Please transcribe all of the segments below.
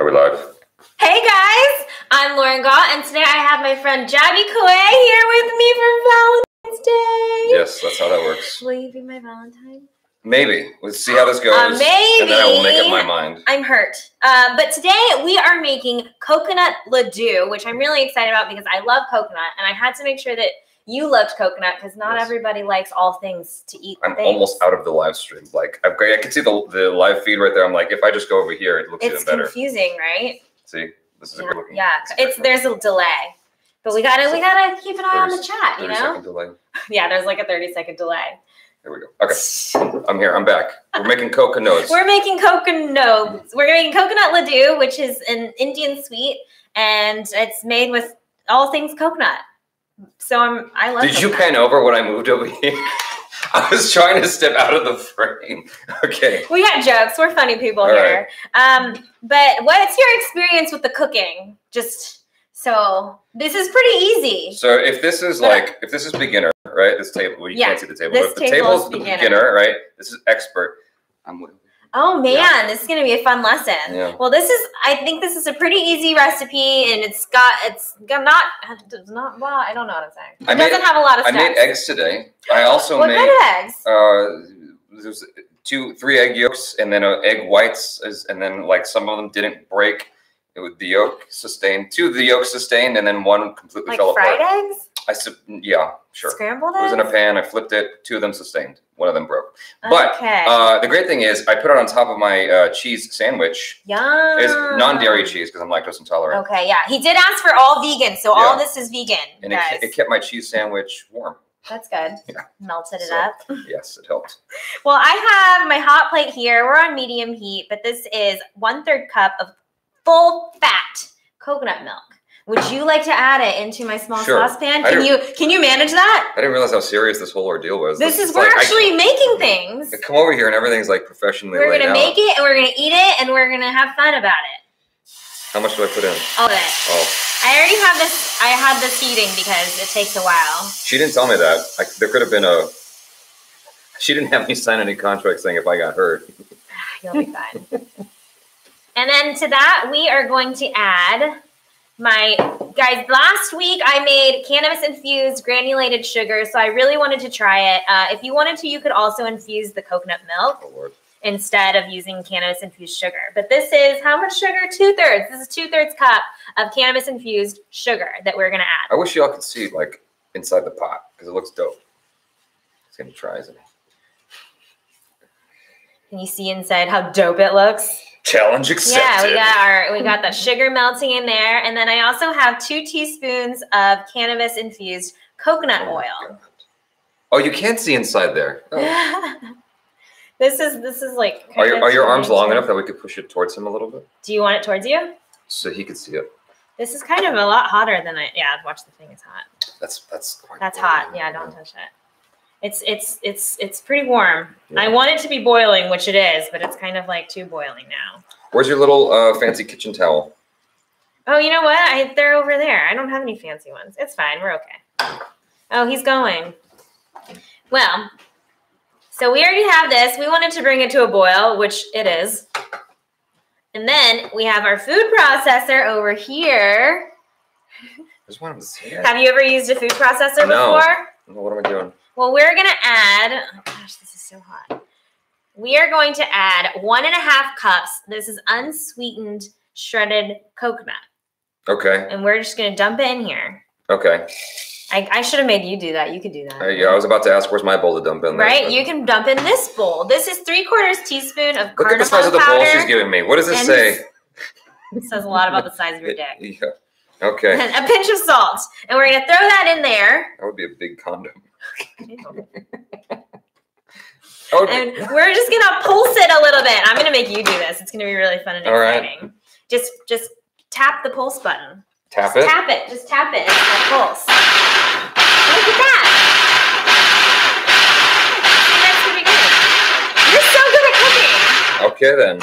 Are we live? Hey guys, I'm Lauren Gaw, and today I have my friend Jaby Koay here with me for Valentine's Day. Yes, that's how that works. Will you be my Valentine? Maybe. Let's see how this goes. Uh, maybe. And then I will make up my mind. I'm hurt. Uh, but today we are making coconut ladoo, which I'm really excited about because I love coconut, and I had to make sure that you loved coconut because not Yes. everybody likes all things to eat. I'm things. almost out of the live stream. Like I've, I can see the, the live feed right there. I'm like, if I just go over here, it looks It's even better. confusing, right? See, this is a Yeah, good looking. yeah. It's there's a delay, but we gotta we gotta keep an eye on the 30 chat. You know? delay. Yeah, there's like a 30 second delay. There we go. Okay, I'm here. I'm back. We're making coconuts. We're making coconut. We're making coconut ladoo, which is an Indian sweet, and it's made with all things coconut. So I'm. I love. Did you pan over when I moved over here? I was trying to step out of the frame. Okay. We got jokes. We're funny people All here. Um, but what's your experience with the cooking? Just so this is pretty easy. So if this is But- like if this is beginner, right? This table, well, you Yeah, can't see the table. this but if the table is the beginner. beginner, right? This is expert. I'm Oh man, Yeah. this is gonna be a fun lesson. Yeah. Well, this is. I think this is a pretty easy recipe, and it's got. It's got not. It's not. Well, I don't know what I'm saying. It I made- doesn't have a lot of I made eggs today. I also what made kind of eggs? uh there's two three egg yolks and then uh, egg whites and then like some of them didn't break. It was the yolk sustained. Two of the yolks sustained and then one completely Like fell fried apart. eggs? I yeah, sure. Scrambled It was in a pan. I flipped it. Two of them sustained. One of them broke. But okay. uh, the great thing is, I put it on top of my uh, cheese sandwich. Yum. It's non-dairy cheese because I'm lactose intolerant, Okay, yeah. He did ask for all vegan, so all this is vegan, and it, it kept my cheese sandwich warm. That's good. Yeah. Melted it So- up. Yes, it helped. Well, I have my hot plate here. We're on medium heat, but this is one third cup of full fat coconut milk. Would you like to add it into my small Sure. saucepan? Can you can you manage that? I didn't realize how serious this whole ordeal was. This is is we're like, I- actually making things. I come over here and everything's like professionally We're gonna out. make it and we're gonna eat it and we're gonna have fun about it. How much do I put in? All of it. Oh, I already have this. I had this heating because it takes a while. she didn't tell me that. I, there could have been a. She didn't have me sign any contract saying if I got hurt. Ah, you'll be fine. and then to that, we are going to add my guys. Last week, I made cannabis infused granulated sugar, so I really wanted to try it. Uh, if you wanted to, you could also infuse the coconut milk Oh instead of using cannabis infused sugar. But this is how much sugar? Two thirds. This is two thirds cup of cannabis infused sugar that we're gonna add. I wish y'all could see like inside the pot because it looks dope. It's gonna try, isn't it? Can you see inside how dope it looks? Challenge accepted. Yeah, we got our we got the sugar melting in there, and then I also have two teaspoons of cannabis infused coconut Oh oil. Oh, you can't see inside there. Oh. this is this is like. Are your are your arms long to- enough that we could push it towards him a little bit Do you want it towards you? so he could see it? This is kind of a lot hotter than I. Yeah, watch the thing. It's hot. That's that's That's warm. hot. Yeah, don't touch it. It's it's it's it's pretty warm. Yeah. I want it to be boiling, which it is, but it's kind of like too boiling now. Where's your little uh, fancy kitchen towel? Oh, you know what? I, they're over there. I don't have any fancy ones. It's fine. We're okay. Oh, he's going. Well, so we already have this. We wanted to bring it to a boil, which it is. And then we have our food processor over here. Just want him to. Have you ever used a food processor No. before? What am I doing? Well, we're going to add, oh gosh, this is so hot. We are going to add one and a half cups. This is unsweetened shredded coconut. Okay. And we're just going to dump it in here. Okay. I, I should have made you do that. You could do that. Uh, yeah, I was about to ask where's my bowl to dump in there. right? but- You can dump in this bowl. This is three quarters teaspoon of Look at the size of the bowl she's giving me. What does it say? It says a lot about the size of your dick. Yeah. Okay. And a pinch of salt. And we're going to throw that in there. That would be a big condom. Oh, And we're just going to pulse it a little bit. I'm going to make you do this. It's going to be really fun and All right. exciting. Just just tap the pulse button. tap Just it. Tap it. Just tap it. It's a pulse. Look at that. That's pretty good. You're so good at cooking. Okay then.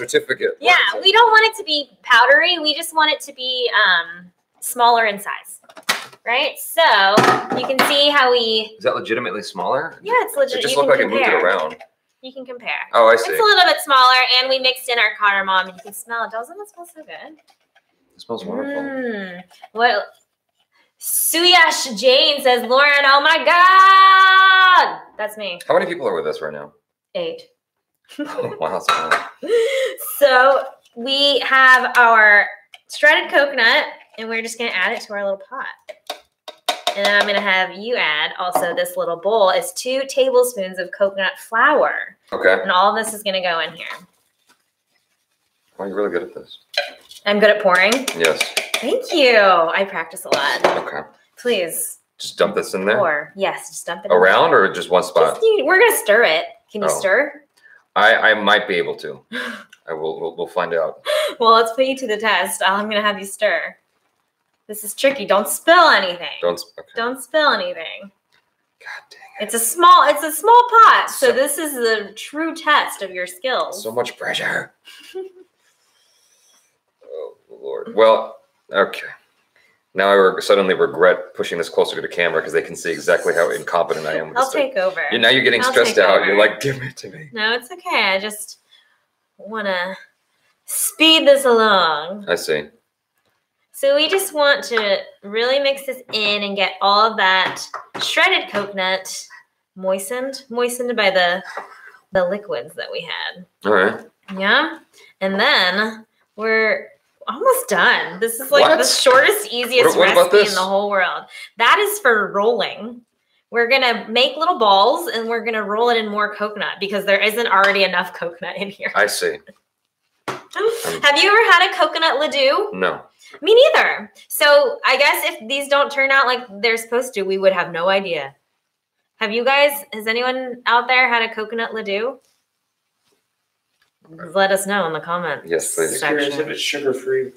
Certificate. Yeah, we don't want it to be powdery. We just want it to be um, smaller in size, right? So you can see how we. Is that legitimately smaller? Yeah, it's legit. It just looked like can it moved it around. You can compare. Oh, I see. It's a little bit smaller, and we mixed in our cardamom, and you can smell it. Doesn't it smell so good? It smells wonderful. Mm. What? Suyash Jane says, Lauren, oh my God. That's me. How many people are with us right now? Eight. Oh, wow, that's a lot. so we have our shredded coconut, and we're just gonna add it to our little pot. And then I'm gonna have you add also this little bowl is two tablespoons of coconut flour, Okay. and all of this is gonna go in here. Well, you're really good at this. I'm good at pouring. Yes. Thank you. I practice a lot. Okay. Please Just dump this in there. pour. Yes, just dump it in Around or just one spot? Just you- we're gonna stir it. Can you Oh. stir? I, I might be able to. I will. We'll, we'll find out. Well, let's put you to the test. I'm gonna have you stir. This is tricky. Don't spill anything. Don't. Okay. Don't spill anything. God dang It's a small. It's a small pot, so So- this is the true test of your skills. So much pressure. oh Lord. Well. Okay. Now I re- suddenly regret pushing this closer to the camera because they can see exactly how incompetent I am with I'll this thing. take over. Yeah, now you're getting I'll stressed out. over. You're like, give it to me. No, it's okay. I just wanna speed this along. I see. So we just want to really mix this in and get all of that shredded coconut moistened, moistened by the the liquids that we had. All right. Yeah. And then we're almost done. This is like the shortest, easiest What- what recipe in the whole world. That is for rolling. We're gonna make little balls and we're gonna roll it in more coconut because there isn't already enough coconut in here. I see. Have you ever had a coconut ladoo? No. Me neither. So I guess if these don't turn out like they're supposed to, we would have no idea. Have you guys? Has anyone out there had a coconut ladoo? Let us know in the comments. Yes, please. section. Curious if it's sugar free.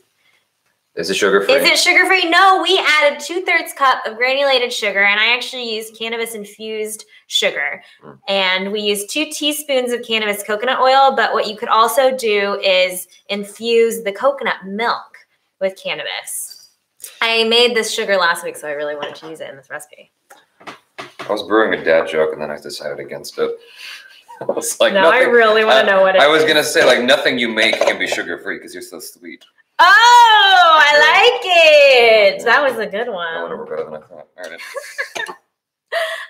Is it sugar free? Is it sugar free? No, we added two thirds cup of granulated sugar, and I actually used cannabis infused sugar. Mm. And we used two teaspoons of cannabis coconut oil. But what you could also do is infuse the coconut milk with cannabis. I made this sugar last week, so I really wanted to use it in this recipe. I was brewing a dad joke and then I decided against it. I was like, now I really want to know what it I was is. gonna say like nothing you make can be sugar free because you're so sweet. Oh, I like it. That was a good That went over one. better than I thought. All right.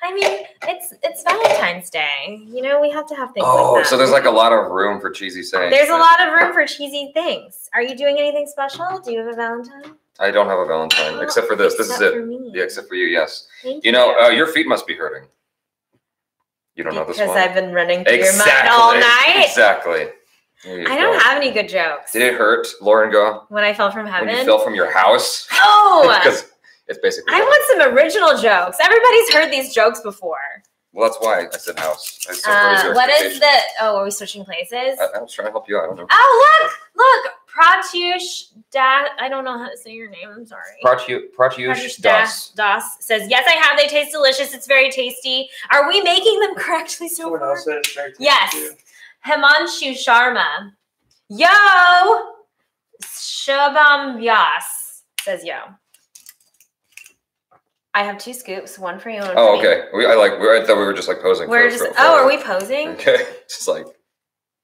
I mean, it's it's Valentine's Day. You know, we have to have things Oh, like so there's like a lot of room for cheesy sayings. There's a lot of room for cheesy things. Are you doing anything special? Do you have a Valentine? I don't have a Valentine except for this. This is it. Yeah, except for you. Yes. Thank You know, uh, your feet must be hurting. You don't know this because. I've been running through exactly. your mind all night. Exactly. I don't go. have any good jokes. Did it hurt, Lauren? Go when I fell from when heaven? you fell from your house. oh, because it's basically. I want some original jokes. Everybody's heard these jokes before. Well, that's why I said house. I subverted Uh, what is expectations. the? Oh, are we switching places? I, I was trying to help you out. I don't know. oh, look, look, Pratyush Da. I don't know how to say your name. I'm sorry. Pratyu- Pratyush Pratyush Das. Das says, "Yes, I have. They taste delicious. It's very tasty. Are we making them correctly so Someone far?" else said very tasty, Yes. too. Himanshu Sharma. Yo! Shubham Vyas says yo. I have two scoops, one for you and one Oh, for me. okay. We, I like. We, I thought we were just like posing. We're for, just for- oh, are we posing? Okay. Just like.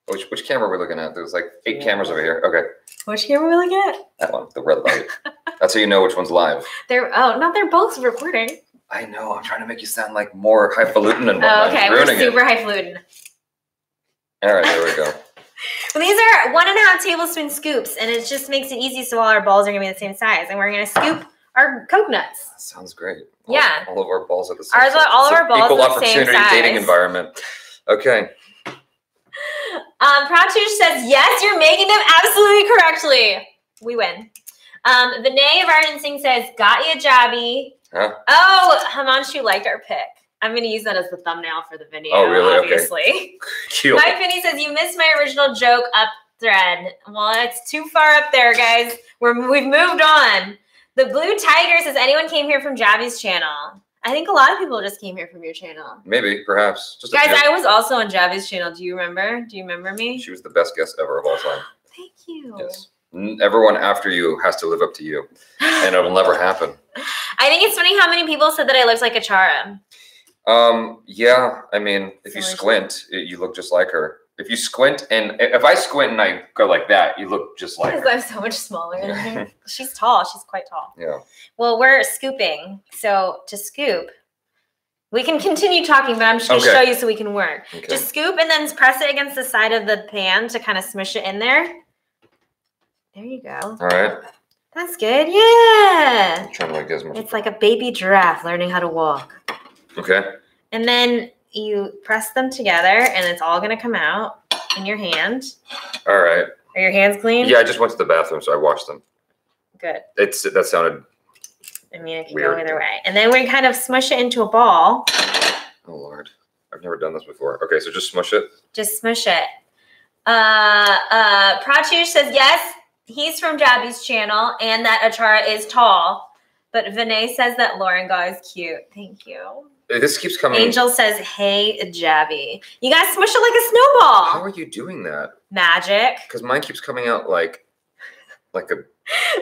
Which which camera are we looking at? There's like eight Yeah. cameras over here. Okay, Which camera we looking at? that one, the red light. That's how you know which one's live. They're oh no, they're both recording. I know. I'm trying to make you sound like more highfalutin and Oh, okay, we're super highfalutin. it. All right, there we go. Well, these are one and a half tablespoon scoops, and it just makes it easy so all our balls are gonna be the same size, and we're gonna scoop our coconuts. Sounds great. All- Yeah. All, of our balls are the same. The- size. all It's of our balls equal are the same opportunity dating environment. Okay. Um, Pratyush says, yes, you're making them absolutely correctly. We win. Um, Vinay of Arden Singh says, got you, Jaby. Huh? Oh, Himanshu liked our pick. I'm going to use that as the thumbnail for the video, Oh, really? Okay. obviously. Cute. Mike Finney says, you missed my original joke up thread. Well, it's too far up there, guys. We're, we've moved on. The Blue Tiger says, anyone came here from Jaby's channel? I think a lot of people just came here from your channel. Maybe, perhaps. Just Guys. I was also on Jaby's channel. Do you remember? Do you remember me? She was the best guest ever of all time. Thank you. Yes. Everyone after you has to live up to you, and it'll never happen. I think it's funny how many people said that I looked like Achara. Um, yeah, I mean, if you So she. squint, it, you look just like her. If you squint and if I squint and I go like that, you look just like Because her. I'm so much smaller than her. She's tall. She's quite tall. Yeah. Well, we're scooping. So to scoop, we can continue talking, but I'm just going to Okay. show you so we can work. Okay. Just scoop and then press it against the side of the pan to kind of smush it in there. There you go. All right. That's good. Yeah. I'm trying to like as much. It's like a baby giraffe learning how to walk. Okay. And then you press them together and it's all going to come out in your hand. All right. Are your hands clean? Yeah, I just went to the bathroom, so I washed them. Good. It's that sounded. I mean, it can Weird. go either way. And then we kind of smush it into a ball. Oh lord, I've never done this before. Okay, so just smush it. Just smush it. Uh, uh, Pratyush says yes, he's from Jaby's channel and that Achara is tall. But Vinay says that Lauren guy is cute. Thank you. This keeps coming. Angel says, hey, Jaby. You guys smush it like a snowball." How are you doing that? Magic. Because mine keeps coming out like, like a.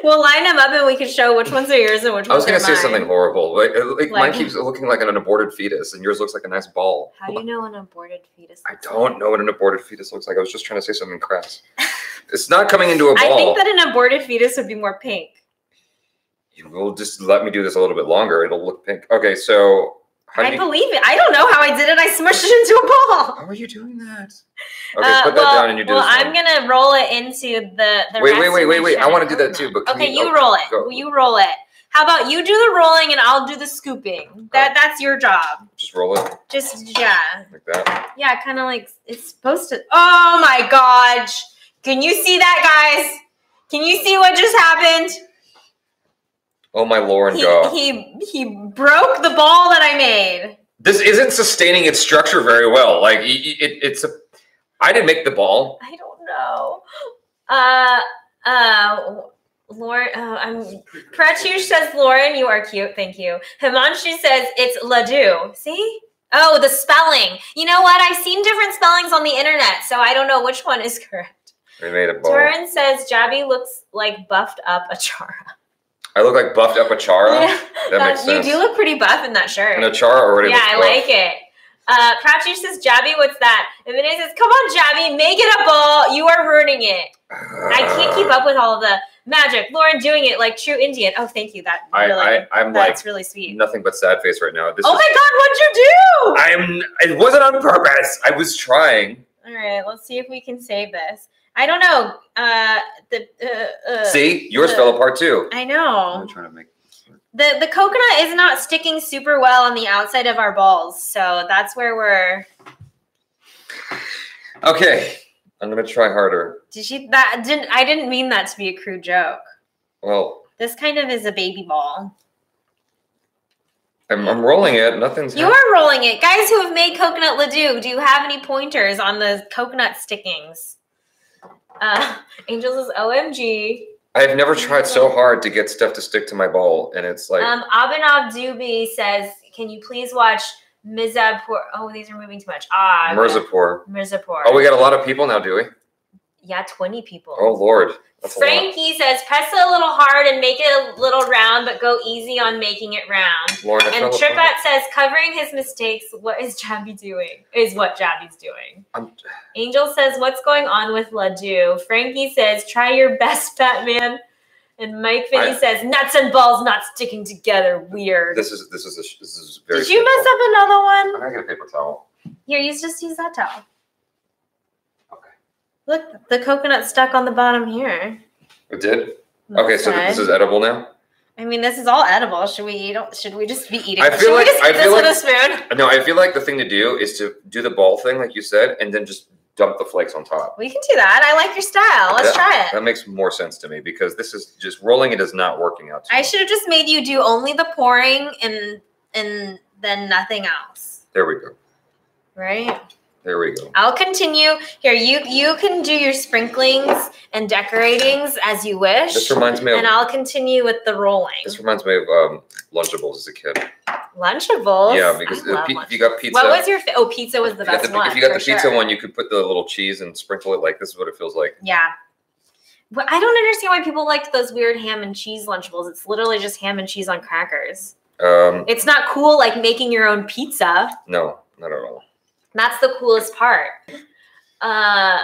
We'll line them up and we can show which ones are yours and which I was gonna are say something mine. horrible. Like, uh, like, mine keeps looking like an aborted fetus, and yours looks like a nice ball. How do you know an aborted fetus? I don't like? know what an aborted fetus looks like. I was just trying to say something crass. it's not coming into a ball. I think that an aborted fetus would be more pink. you will just let me do this a little bit longer. It'll look pink. Okay, so how do I you, believe it. I don't know how I did it. I smushed it into a ball. how are you doing that? Okay, Uh, put that down and you do well, this. I'm gonna roll it into the. the Wait, rest wait, wait, wait, wait. I wanna do that too, but can okay, you- you oh, roll it. go. You roll it. How about you do the rolling and I'll do the scooping? That that's your job. Just roll it Just yeah, like that. yeah, kind of like it's supposed to. Oh my gosh! Can you see that, guys? Can you see what just happened? Oh my Lauren He God. he he broke the ball that I made. this isn't sustaining its structure very well. Like it, it's a. I didn't make the ball. I don't know. Uh, uh, Lauren, uh, I'm. Pratyush says, Lauren, you are cute. Thank you. Himanshu says, it's Ladue. See? Oh, the spelling. You know what? I've seen different spellings on the internet, so I don't know which one is correct. We made a ball. Turin says, Jaby looks like buffed up Achara. I look like buffed up Achara. Yeah, That makes you sense. do look pretty buff in that shirt. An Achara already. yeah, I like it. Uh, Pratyush says, Jaby, what's that? And Vinay says, come on, Jaby, make it a ball. You are ruining it. I can't keep up with all of the magic. Lauren doing it like true Indian. Oh, thank you. That I, really, I, I'm like that's really sweet. nothing but sad face right now. This oh is, my God, what'd you do? I am. It wasn't on purpose. I was trying. All right, let's see if we can save this. I don't know. Uh, the uh, uh, See, yours uh, fell apart too. I know. I'm trying to make. the the coconut is not sticking super well on the outside of our balls, so that's where we're. Okay, I'm gonna try harder. Did you that didn't I didn't mean that to be a crude joke. Well, This kind of is a baby ball. I'm, I'm rolling it. Nothing's. You are rolling it. Guys who have made coconut ladoo, do you have any pointers on the coconut stickings? Uh, Angel says, OMG. I've never tried so hard to get stuff to stick to my bowl, and it's like Um, Abhinav Dubi says, can you please watch Mirzapur? Oh, these are moving too much. Ah, Mirzapur. Mirzapur. Oh, we got a lot of people now, do we? Yeah, 20 people. Oh Lord, that's. Frankie says, press it a little hard and make it a little round, but go easy on making it round. I And. Tripat says, covering his mistakes, what is Jaby doing? Is what Jaby's doing. I'm, Angel says, What's going on with Ladue? Frankie says, Try your best, Batman. And Mike Finney I- says, Nuts and balls not sticking together. Weird. this is this is a, this is very. Did you mess up another one? I'm gonna get a paper towel. Here, you just use that towel. Look, the coconut stuck on the bottom here. It did. Okay, so th- this is edible now. I mean, this is all edible. Should we eat? Should we just be eating? I feel Should like- we just I feel with like- a spoon? No, I feel like the thing to do is to do the ball thing, like you said, and then just dump the flakes on top. We can do that. I like your style. Let's try it. That makes more sense to me because this is just rolling it is not working out. I should have just made you do only the pouring and and then nothing else. There we go. Right? There we go. I'll continue. Here, you you can do your sprinklings and decoratings as you wish. This reminds me of and I'll continue with the rolling. this reminds me of um, Lunchables as a kid. Lunchables. Yeah, because uh, if you got pizza, What was your oh pizza was the if you got best the, one. if you got the pizza sure. one, you could put the little cheese and sprinkle it. Like this is what it feels like. Yeah. But I don't understand why people like those weird ham and cheese Lunchables. It's literally just ham and cheese on crackers. Um, It's not cool like making your own pizza. no, not at all. That's the coolest part. Uh,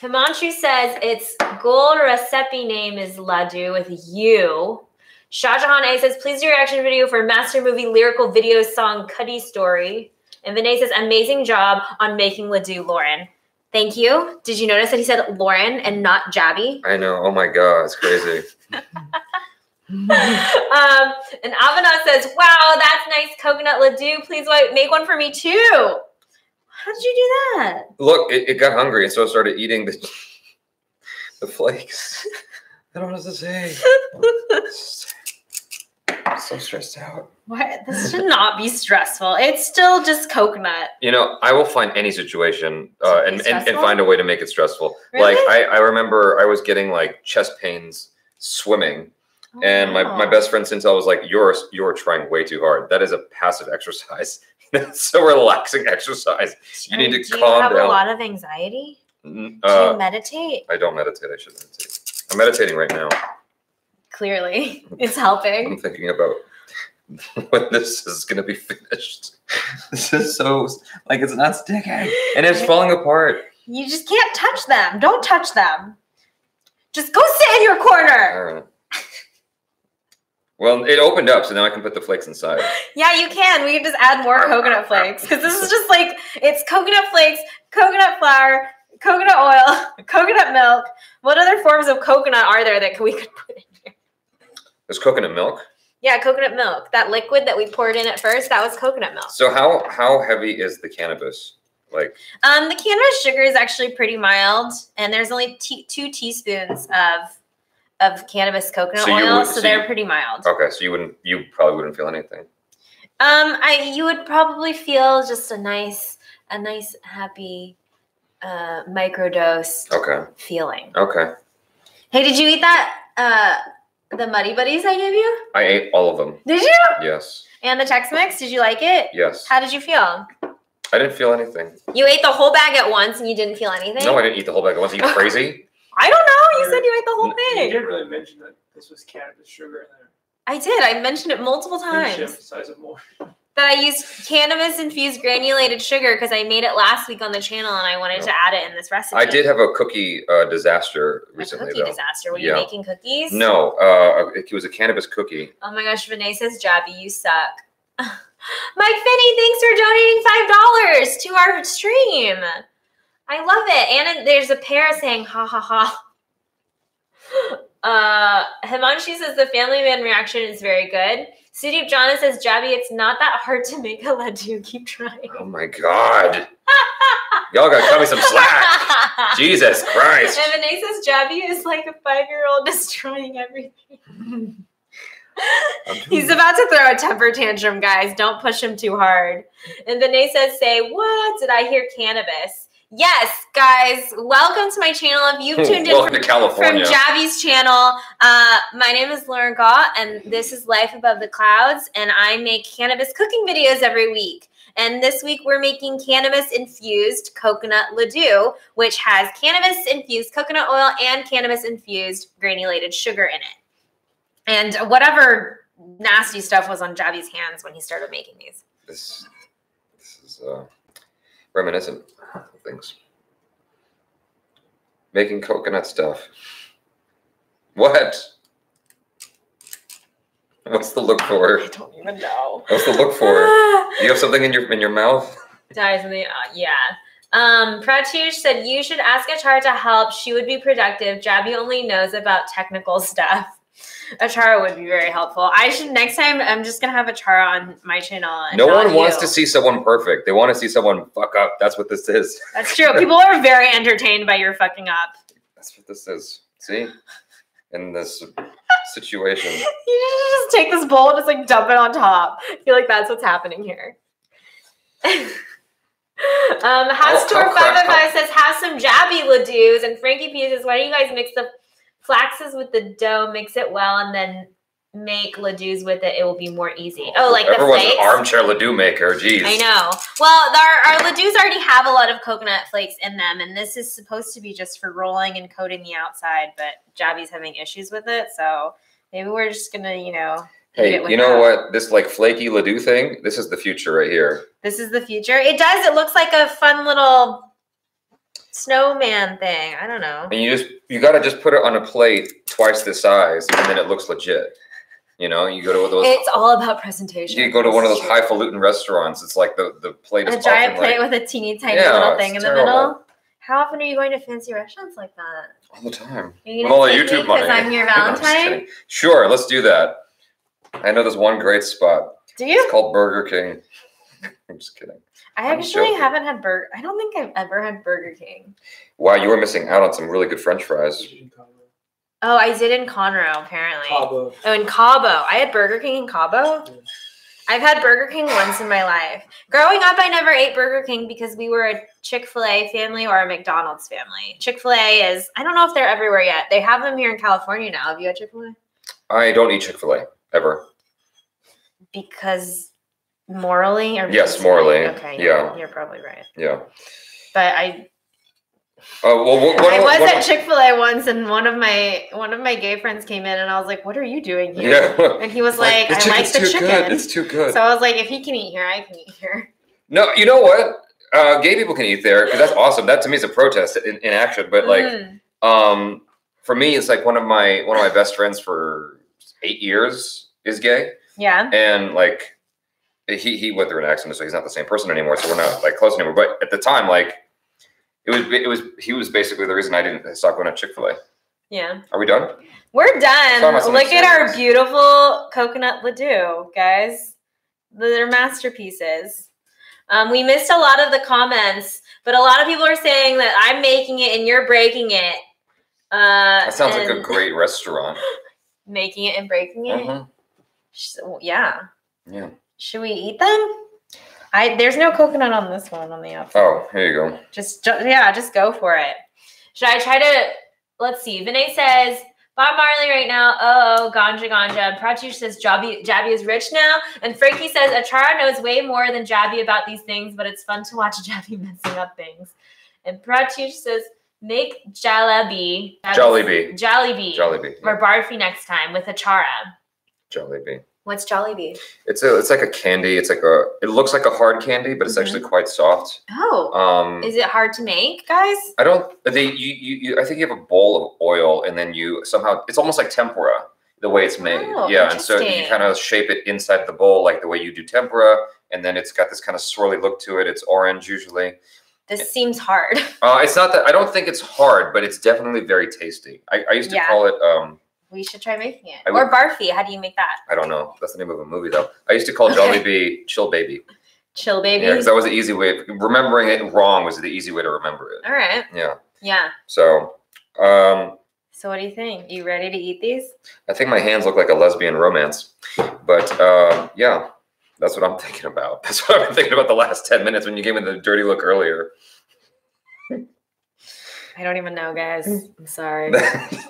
Himanshu says its gold recipe name is Ladu with you. Shah Jahan A says, please do your reaction video for Master Movie lyrical video song Kutti Story. And Vinay says, amazing job on making Ladu, Lauren. Thank you. Did you notice that he said Lauren and not Jaby? I know. Oh my god, it's crazy. um, and Avana says, "Wow, that's nice coconut ladoo. Please make one for me too." How did you do that? Look, it, it got hungry, and so it started eating the the flakes. I don't know what to say. I'm so stressed out. What? This should not be stressful. It's still just coconut. You know, I will find any situation uh, and, and, and find a way to make it stressful. Really? Like I, I remember I was getting like chest pains swimming, and my, my Oh. best friend Sintel was like, "You're you're trying way too hard. That is a passive exercise. That's so relaxing exercise. You need to do you calm have down." a lot of anxiety? N- Do Uh, you meditate? I don't meditate. I should meditate. I'm meditating right now. Clearly, it's helping. I'm thinking about when this is going to be finished. This is so like it's not sticking and it's falling apart. You just can't touch them. Don't touch them. Just go sit in your corner. Well, it opened up, so now I can put the flakes inside. Yeah, you can. We can just add more coconut flakes because this is just like it's coconut flakes, coconut flour, coconut oil, coconut milk. What other forms of coconut are there that we could put in here? There's coconut milk. Yeah, coconut milk. That liquid that we poured in at first, that was coconut milk. So how how heavy is the cannabis? Like Um, the cannabis sugar is actually pretty mild, and there's only two teaspoons of of cannabis coconut So oil, would- so so they're you- pretty mild. okay, so you wouldn't you probably wouldn't feel anything. Um, I you would probably feel just a nice, a nice, happy, uh, microdose Okay. feeling. Okay. Hey, did you eat that? Uh, the Muddy Buddies I gave you? I ate all of them. Did you? Yes. And the Chex Mix? Did you like it? Yes. How did you feel? I didn't feel anything. You ate the whole bag at once and you didn't feel anything? No, I didn't eat the whole bag at once. Are you crazy? I don't know. You said you ate the whole N- You thing. didn't really mention that this was cannabis sugar in there. I did. I mentioned it multiple times. You should times. emphasize it more. That I used cannabis infused granulated sugar because I made it last week on the channel and I wanted to add it in this recipe. I did have a cookie uh, disaster A recently, cookie though. disaster. Were you making cookies? No, uh, it was a cannabis cookie. Oh my gosh, Vinay says, Jaby, you suck. Mike Finney, thanks for donating $5 to our stream. I love it. And there's a pair saying, ha ha ha. Uh, Himanshu says, the family man reaction is very good. Sudeep Jana says, Jaby, it's not that hard to make a laddu. Keep trying. Oh my god! Y'all gotta cut me some slack. Jesus Christ! And Vinay says, Jaby is like a five year old destroying everything. He's about to throw a temper tantrum, guys. Don't push him too hard. And Vinay says, say, what? Did I hear cannabis? Yes, guys. Welcome to my channel. If you've tuned in from, to from. Jaby's channel, uh, my name is Lauren Gaw, and this is Life Above the Clouds, and I make cannabis cooking videos every week. And this week we're making cannabis infused coconut ladoo, which has cannabis infused coconut oil and cannabis infused granulated sugar in it. And whatever nasty stuff was on Jaby's hands when he started making these. this, this is uh, reminiscent of things. Making coconut stuff. What? What's the look for? I don't even know. What's the look for? You have something in your in your mouth? Dies in the uh, yeah. Um, Pratyush said you should ask Achara to help. She would be productive. Jaby only knows about technical stuff. Achara would be very helpful. I should next time. I'm just gonna have Achara on my channel. No one wants you. to see someone perfect. They want to see someone fuck up. That's what this is. That's true. People are very entertained by your fucking up. That's what this is. See? In this situation. You should just take this bowl and just like dump it on top. I feel like that's what's happening here. um, House Oh, Tour crap. 505 says, have some jaby ladoos. And Frankie P says, why don't you guys mix the flaxes with the dough, mix it well, and then make ladoos with it? It will be more easy. Oh, like Everyone's the an armchair ladoo maker. Jeez. I know. Well, our, our ladoos already have a lot of coconut flakes in them, and this is supposed to be just for rolling and coating the outside, but Jaby's having issues with it, so Maybe we're just gonna, you know. Hey, you know what? This like flaky Ledoux thing. This is the future right here. This is the future. It does. It looks like a fun little snowman thing. I don't know. And you just you gotta just put it on a plate twice the size, and then it looks legit. You know, you go to those. It's all about presentation. you go to one of those highfalutin restaurants. It's like the the plate is a giant often, like, plate with a teeny tiny Yeah, little thing in the terrible. middle. How often are you going to fancy restaurants like that? all the time. With all the YouTube money. 'cause I'm your No, I'm Valentine. Sure, let's do that. I know there's one great spot. Do you? It's called Burger King. I'm just kidding. I I'm actually joking. haven't had burger. I don't think I've ever had Burger King. Wow, you were missing out on some really good French fries. Oh, I did in Conroe apparently. Cabo. Oh, in Cabo. I had Burger King in Cabo. Yeah. I've had Burger King once in my life. Growing up, I never ate Burger King because we were a Chick fil A family or a McDonald's family. Chick fil A is, I don't know if they're everywhere yet. They have them here in California now. Have you had Chick fil A? I don't eat Chick Fil A ever. Because morally or Yes, morally, Okay, yeah. You're probably right. Yeah. But I Oh well, what, what, I was what- at Chick Fil A once, and one of my one of my gay friends came in, and I was like, "What are you doing here?" Yeah. And he was like, the "I like the too chicken." good. It's too good. So I was like, "If he can eat here, I can eat here." no, you know what? Uh, gay people can eat there that's awesome. That to me is a protest in, in action. But like, Mm. um, for me, it's like one of my one of my best friends for eight years is gay, yeah, and like he he went through an accident, so he's not the same person anymore. So we're not like close anymore. But at the time, like it was it was he was basically the reason I didn't stop going to Chick Fil A. yeah. Are we done? We're done. Look at our beautiful coconut ladoo, guys. They're masterpieces. Um, we missed a lot of the comments, but a lot of people are saying that I'm making it and you're breaking it. Uh, That sounds like a great restaurant. making it and breaking it. Mhm. Sh- Yeah. Yeah. Should we eat them? I there's no coconut on this one on the outside. Oh, here you go. Just ju- yeah, just go for it. Should I try to? Let's see. Vinay says Bob Marley right now. Oh, ganja ganja. Pratyush says Jaby Jaby is rich now, and Frankie says Achara knows way more than Jaby about these things, but it's fun to watch Jaby messing up things. And Pratyush says make jalebi. Jollibee. Jollibee. Jollibee. Or barfi next time with Achara. Jollibee. What's Jollibee? It's a it's like a candy. It's like a it looks like a hard candy, but it's Mhm. actually quite soft. Oh, Um is it hard to make, guys? I don't they you, you, you I think you have a bowl of oil and then you somehow it's almost like tempura the way it's made. Oh, yeah, and so you kind of shape it inside the bowl like the way you do tempura and then it's got this kind of swirly look to it. It's orange usually. This seems hard. Uh, it's not that I don't think it's hard, but it's definitely very tasty. I, I used to Yeah. call it um We should try making it. I or would- barfi. How do you make that? I don't know. That's the name of a movie though. I used to call Okay. Jollibee Chill Baby. Chill baby. Yeah, because that was the easy way. Remembering it wrong was the easy way to remember it. All right. Yeah. Yeah. So, um, So what do you think? You ready to eat these? I think my hands look like a lesbian romance. But uh, yeah, that's what I'm thinking about. That's what I've been thinking about the last ten minutes when you gave me the dirty look earlier. I don't even know, guys. I'm sorry.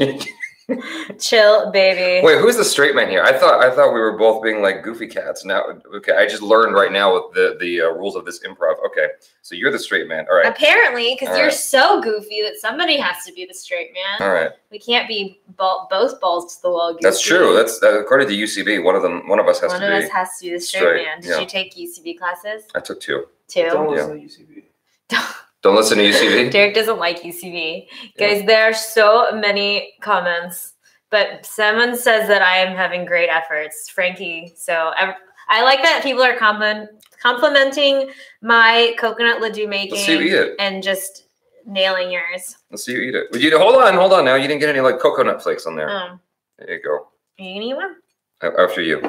Wait, Chill baby. Wait, who's the straight man here? I thought I thought we were both being like goofy cats. Now, okay, I just learned right now with the the uh, rules of this improv. Okay, so you're the straight man. All right, Apparently, because you're right. so goofy that somebody has to be the straight man. all right. We can't be bo- both balls to the wall. Goofy. That's true. That's uh, according to UCB. One of them, one of us has one to of be. us has to be the straight, straight, man. Did yeah. you take UCB classes I took two. Two. Don't Yeah. listen UCB. Don't listen to UCB. Derek doesn't like UCB. Guys, there are so many comments, but someone says that I am having great efforts. Frankie. So I, I like that people are compliment, complimenting my coconut ladoo making Let's see you eat and just nailing yours. Let's see you eat it. Would you hold on, hold on. Now you didn't get any like coconut flakes on there. Um, There you go. are you gonna eat one? After you.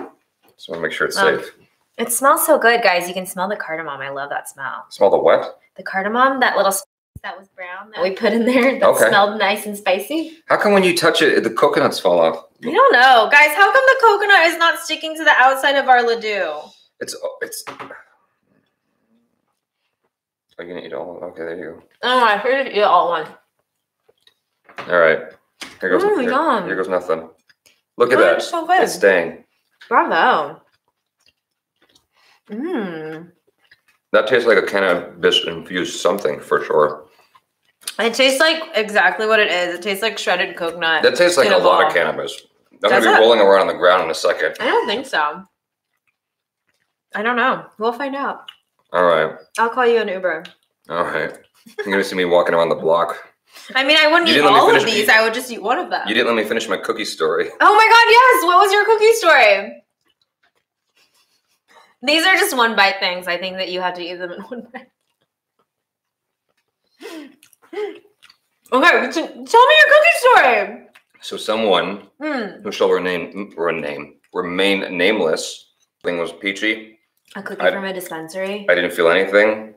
Just want to make sure it's Um, safe. It smells so good, guys. You can smell the cardamom. I love that smell. Smell the what? The cardamom, that little spice that was brown that we put in there that Okay. smelled nice and spicy. How come when you touch it, the coconuts fall off? I don't know, guys. How come the coconut is not sticking to the outside of our ladoo? It's oh, it's. Are you gonna eat all? Okay, there you go. Oh, I heard it eat all one. All right. Here goes. Oh, here, yum. here goes nothing. Look at Oh, that. it's so good. It's staying. Bravo. Mmm. That tastes like a cannabis infused something for sure. It tastes like exactly what it is. It tastes like shredded coconut. That tastes like a a lot of cannabis. I'm gonna be it? rolling around on the ground in a second. I don't think so. I don't know. We'll find out. All right, I'll call you an Uber. all right. You're gonna see me walking around the block. I mean, I wouldn't You eat didn't all of finish- these. I would just eat one of them. You didn't let me finish my cookie story. Oh my god, yes! What was your cookie story? These are just one bite things. I think that you have to eat them in one bite. Okay, t- tell me your cookie story. So someone Hmm. who shall remain remain remain nameless. Thing was peachy. A cookie I- from a dispensary. I didn't feel anything,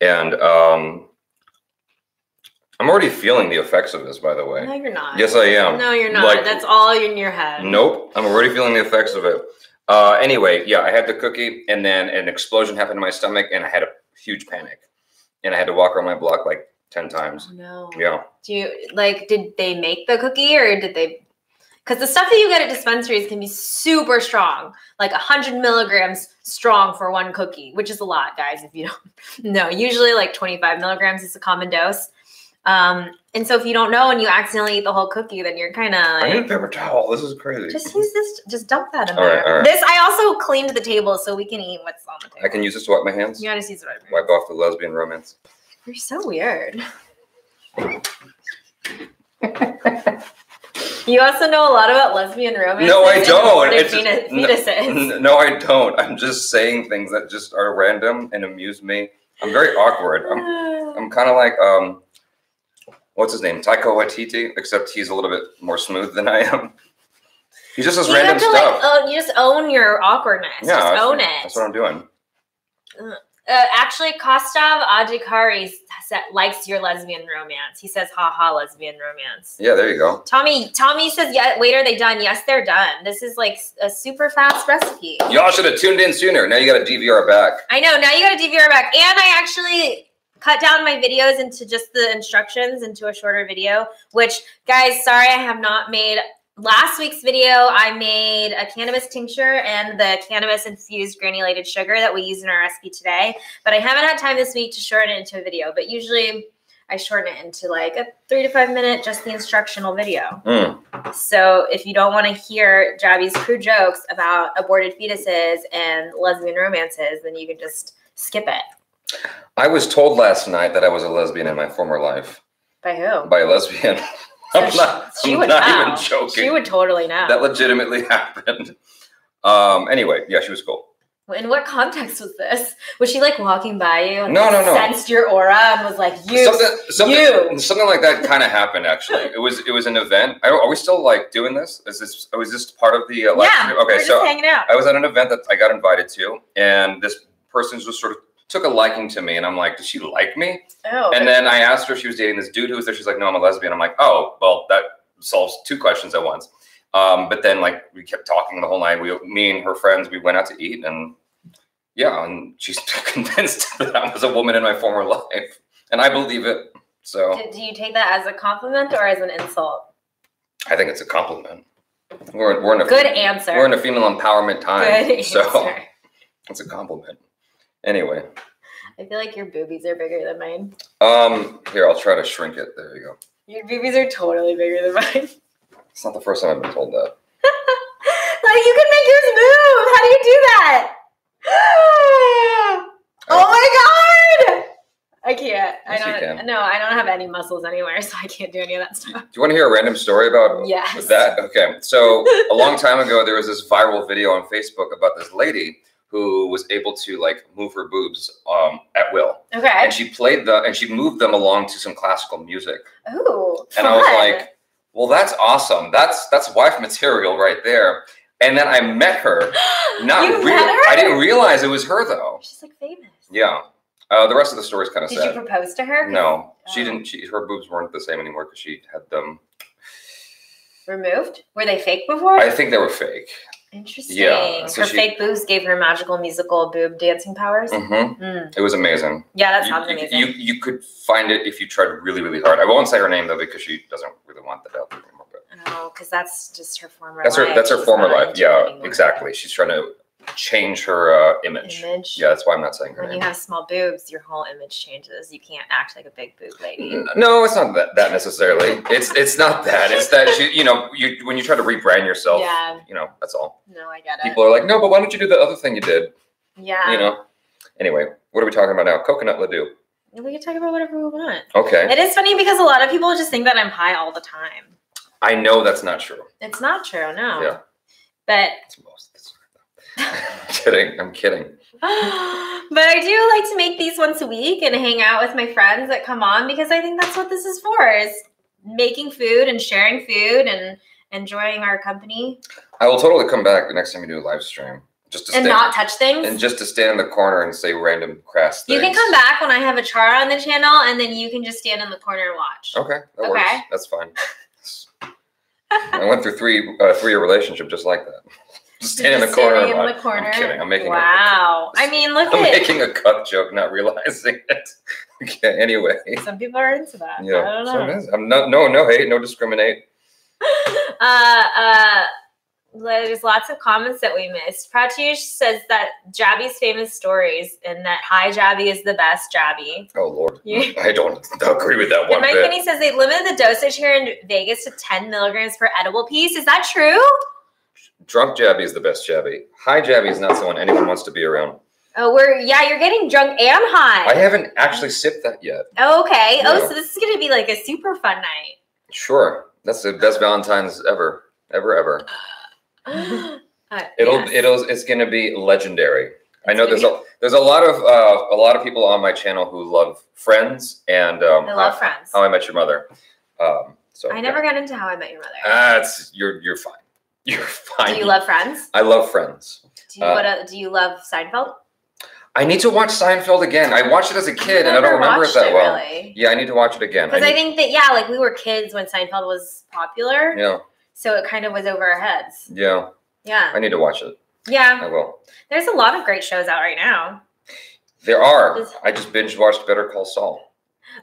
and um, I'm already feeling the effects of this. By the way, No, you're not. yes, I am. No, you're not. Like- That's all in your head. Nope, I'm already feeling the effects of it. Uh, anyway, yeah, I had the cookie, and then an explosion happened in my stomach, and I had a huge panic, and I had to walk around my block like ten times. Oh, no. Yeah, Do you like? Did they make the cookie or did they? Because the stuff that you get at dispensaries can be super strong, like hundred milligrams strong for one cookie, which is a lot, guys. If you don't know, usually like twenty-five milligrams is a common dose. Um, and so if you don't know and you accidentally eat the whole cookie, then you're kind of I need a like, paper towel. This is crazy. just use this, just dump that in All right, there. all right. This I also cleaned the table so we can eat what's on the table. I can use this to wipe my hands. You gotta use whatever. Wipe off the lesbian romance. You're so weird. you also know a lot about lesbian romance. No, I don't. It's just- no- No, I don't. I'm just saying things that just are random and amuse me. I'm very awkward. I'm, I'm kind of like um, what's his name, Taika Waititi, except he's a little bit more smooth than I am. He just does you random have to stuff. like you just own your awkwardness. yeah, just own what- it. That's what I'm doing. Uh, actually, Kostav Adhikari sa- likes your lesbian romance. He says, "Ha ha, lesbian romance." Yeah, there you go. Tommy, Tommy says, "Yeah, wait, are they done? Yes, they're done. This is like a super fast recipe." Y'all should have tuned in sooner. Now you got to DVR back. I know. Now you got to DVR back, and I actually cut down my videos into just the instructions into a shorter video. Which, guys, sorry, I have not made. Last week's video, I made a cannabis tincture and the cannabis infused granulated sugar that we use in our recipe today. But I haven't had time this week to shorten it into a video. But usually, I shorten it into like a three to five minute, just the instructional video. Mm. So if you don't want to hear Jaby's crude jokes about aborted fetuses and lesbian romances, then you can just skip it. I was told last night that I was a lesbian in my former life By who? by a lesbian. So I'm she- not, she I'm would not know. even joking. She would totally know. That legitimately happened. Um. Anyway, yeah, she was cool. In what context was this? Was she like walking by you and No, like, no, no. sensed your aura and was like, you? something, something, you. something like that kind of happened. Actually, it was it was an event. Are we still like doing this? Is this was this part of the uh, yeah, stream? we're Okay, so hanging out. I was at an event that I got invited to, and this person just sort of took a liking to me, and I'm like, does she like me? oh, And then I asked her if she was dating this dude who was there. She's like, no, I'm a lesbian. I'm like, oh, well, that solves two questions at once. Um, but then like we kept talking the whole night. We, me and her friends, we went out to eat, and yeah, and she's convinced that I was a woman in my former life, and I believe it. So do, do you take that as a compliment or as an insult? I think it's a compliment. We're we're in a Good answer. we're in a female empowerment time, Good so answer. it's a compliment. Anyway, I feel like your boobies are bigger than mine. um, here I'll try to shrink it. There you go. Your boobies are totally bigger than mine. It's not the first time I've been told that. like you can make yours move. How do you do that? oh my god! I can't. I Yes, you don't. No, I don't have any muscles anywhere, so I can't do any of that stuff. Do you want to hear a random story about Yes. that? Okay. So a long time ago, there was this viral video on Facebook about this lady who was able to like move her boobs um, at will, Okay. and she played the and she moved them along to some classical music. Ooh. And I was like, well, that's awesome. That's that's wife material right there. And then I met her. Not you real. her? I didn't realize it was her though. She's like famous. Yeah. Uh, the rest of the story is kind of Did you sad. propose to her? No, she Oh. didn't. She her boobs weren't the same anymore because she had them. Removed? Were they fake before? I think they were fake. Interesting. Yeah, so her she- fake boobs gave her magical musical boob dancing powers. hmm Mm. It was amazing. Yeah, that You, sounds amazing. you you could find it if you tried really really hard. I won't say her name though because she doesn't really want that out there anymore. But oh, because that's just her former that's life. her that's her She's former life. Yeah, anymore. exactly. She's trying to change her uh, image. Image. Yeah, that's why I'm not saying her When you have small boobs, your whole image changes. You can't act like a big boob lady. No, it's not that, that necessarily. It's it's not that. It's that you you know you when you try to rebrand yourself. Yeah. You know that's all. No, I get it. People are like, no, but why don't you do the other thing you did? yeah. You know. Anyway, what are we talking about now? Coconut ladoo. We can talk about whatever we want. Okay. It is funny because a lot of people just think that I'm high all the time. I know that's not true. It's not true, no. Yeah. But It's most of the time. I'm kidding. I'm kidding. but I do like to make these once a week and hang out with my friends that come on because I think that's what this is for is making food and sharing food and enjoying our company I will totally come back the next time you do a live stream. Just to and stand not touch things. and just to stand in the corner and say random crass things. you can come back when I have a char on the channel and then you can just stand in the corner and watch. Okay, that Okay. works. That's fine. I went through three uh, three year relationship just like that. Stand in the corner. in the corner. I'm kidding. I'm making. a- wow. I mean, look I'm at making a cuck joke, not realizing it. okay. Anyway. Some people are into that. Yeah. I don't know. is. I'm not. No. No hate. No discriminate. uh, uh, there's lots of comments that we missed. Pratyush says that Jaby's famous stories and that Hi Jaby is the best Jaby. Oh Lord. I don't agree with that one Mike bit. Penny says they limited the dosage here in Vegas to 10 milligrams per edible piece. Is that true? Drunk Jaby is the best Jaby. High Jaby is not someone anyone wants to be around. Oh, we're yeah, you're getting drunk and high. I haven't actually sipped that yet. Oh, okay. Oh, so this is gonna be like a super fun night. Sure. That's the best Valentine's ever, ever, ever. Uh, It'll yes. it'll it's gonna be legendary. I know there's a there's a lot of uh, a lot of people on my channel who love Friends and um, I love How, Friends. How I Met Your Mother. Um, so I never got into How I Met Your Mother. That's you're you're fine. You're fine. do you love Friends? I love Friends. Do you Uh, what, uh, do you love Seinfeld? I need to watch Seinfeld again. I watched it as a kid and I don't remember it that well. Really. Yeah, I need to watch it again. Because I need- think that yeah, like we were kids when Seinfeld was popular, yeah, so it kind of was over our heads. yeah. Yeah, I need to watch it. yeah. I will. There's a lot of great shows out right now. There are. I just binge watched Better Call Saul.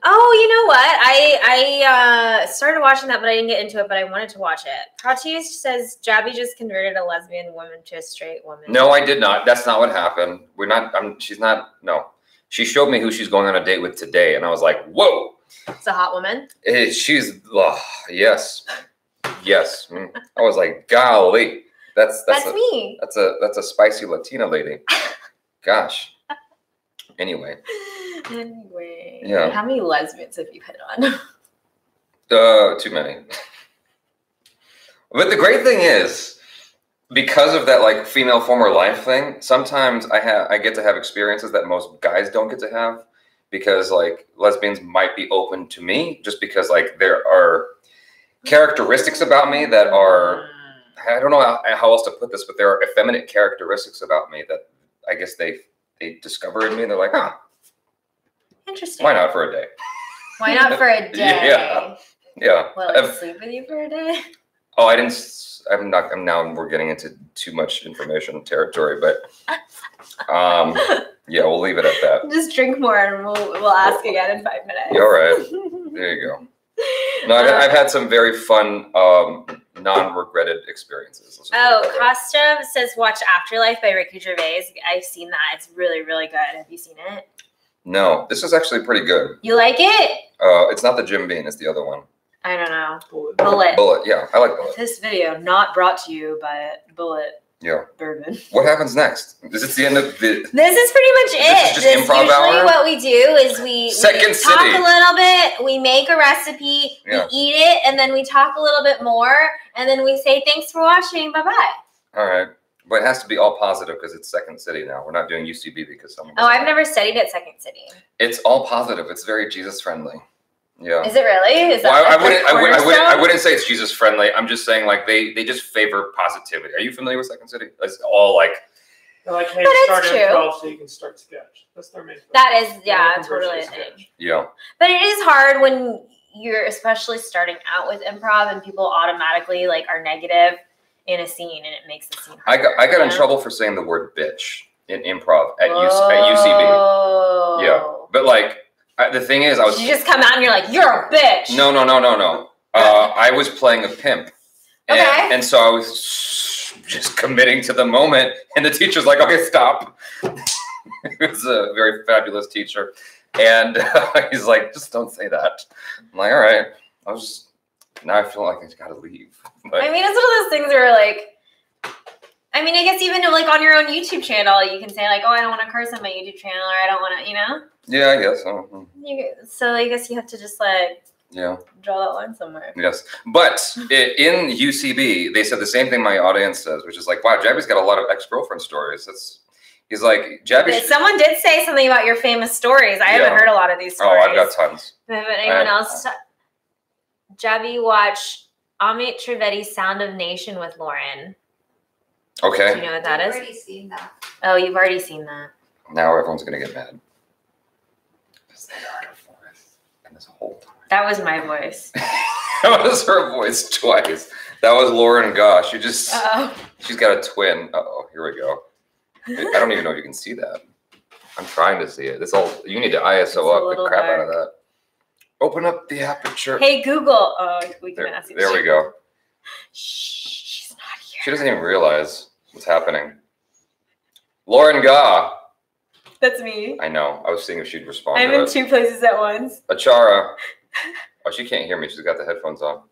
Oh, you know what? I I uh, started watching that, but I didn't get into it. But I wanted to watch it. Pratyush says Jaby just converted a lesbian woman to a straight woman. No, I did not. That's not what happened. We're not. I'm. She's not. No. She showed me who she's going on a date with today, and I was like, "Whoa!" it's a hot woman. Eh, she's. ugh, yes, yes. Mm. I was like, "Golly, that's that's That's, a, me. that's a that's a spicy Latina lady." Gosh. Anyway, Anyway, Yeah. How many lesbians have you hit on? uh, too many. But the great thing is, because of that like female former life thing, sometimes I have I get to have experiences that most guys don't get to have because like lesbians might be open to me just because like there are characteristics about me that are I don't know how, how else to put this, but there are effeminate characteristics about me that I guess they they discover in me. They're like, huh, Interesting. why not for a day? Why not for a day? Yeah. Yeah. Will I I've- sleep with you for a day? Oh, I didn't. I'm not. I'm now. We're getting into too much information territory, but um, yeah, we'll leave it at that. Just drink more and we'll we'll ask again in five minutes. Yeah, all right. There you go. No, I've, Uh, I've had some very fun, um, non-regretted experiences. Let's just put it Oh, that. Costa says watch Afterlife by Ricky Gervais. I've seen that. It's really, really good. Have you seen it? No, this is actually pretty good. You like it? Uh, it's not the Jim Beam. It's the other one. I don't know. Bulleit. Bulleit. Bulleit. Yeah, I like Bulleit. This video not brought to you by Bulleit Yeah. Bourbon. What happens next? Is it the end of the? This is pretty much it. This it. is just improv usually hour? what we do is we, Second we talk City. a little bit, we make a recipe, Yeah. we eat it, and then we talk a little bit more, and then we say thanks for watching. Bye bye. All right, but it has to be all positive because it's Second City now. We're not doing UCB because someone. Oh, I've never studied at Second City. It's all positive. It's very Jesus friendly. Yeah. Is it really? Is that Well, I, I like the wouldn't. I, would, I wouldn't. I wouldn't say it's Jesus friendly. I'm just saying like they they just favor positivity. Are you familiar with Second City? It's all like They're like, hey, But it's start true. improv so you can start sketch. That's their main. That focus. is, yeah, totally a thing. sketch. yeah. But it is hard when you're especially starting out with improv and people automatically like are negative in a scene and it makes the scene Harder, I got I got in trouble for saying the word bitch in improv at, UC, at UCB. Oh. Yeah, but like I, the thing is, I was You just come out and you're like, you're a bitch. no no no no no. Uh, I was playing a pimp. And, Okay. and so I was just committing to the moment, and the teacher's like, "Okay, stop." he was a very fabulous teacher, and he's like, "Just don't say that." I'm like, "All right." I was now I feel like I just got to leave. But I mean, it's one of those things where like. I mean, I guess even like on your own YouTube channel, you can say like, "Oh, I don't want to curse on my YouTube channel," or "I don't want to," you know. yeah, I guess. So. Hmm. You, so I guess you have to just like Yeah. draw that line somewhere. Yes, but i- in UCB, they said the same thing my audience says, which is like, "Wow, Jaby's got a lot of ex-girlfriend stories." That's he's like, "Jaby." Someone did say something about your famous stories. I Yeah. haven't heard a lot of these stories. oh. I've got tons. But anyone I- else? Jaby watch Amit Trivedi's Sound of Nation with Lauren. Okay. Do you know what that I've is? already seen that. Oh, you've already seen that. now everyone's gonna get mad. Because they heard her and this whole time. That was my voice. that was her voice twice. That was Lauren Gosh. You just Oh. she's got a twin. Uh oh, here we go. I don't even know if you can see that. I'm trying to see it. It's all you need to It's ISO up the little crap out of that. Open up the aperture. Hey Google. Oh, we can there, ask you. there we go. Shh, she's not here. She doesn't even realize what's happening. Lauren Gaw. That's me. I know. I was seeing if she'd respond I'm to in it. two places at once. Achara. Oh, she can't hear me. She's got the headphones on.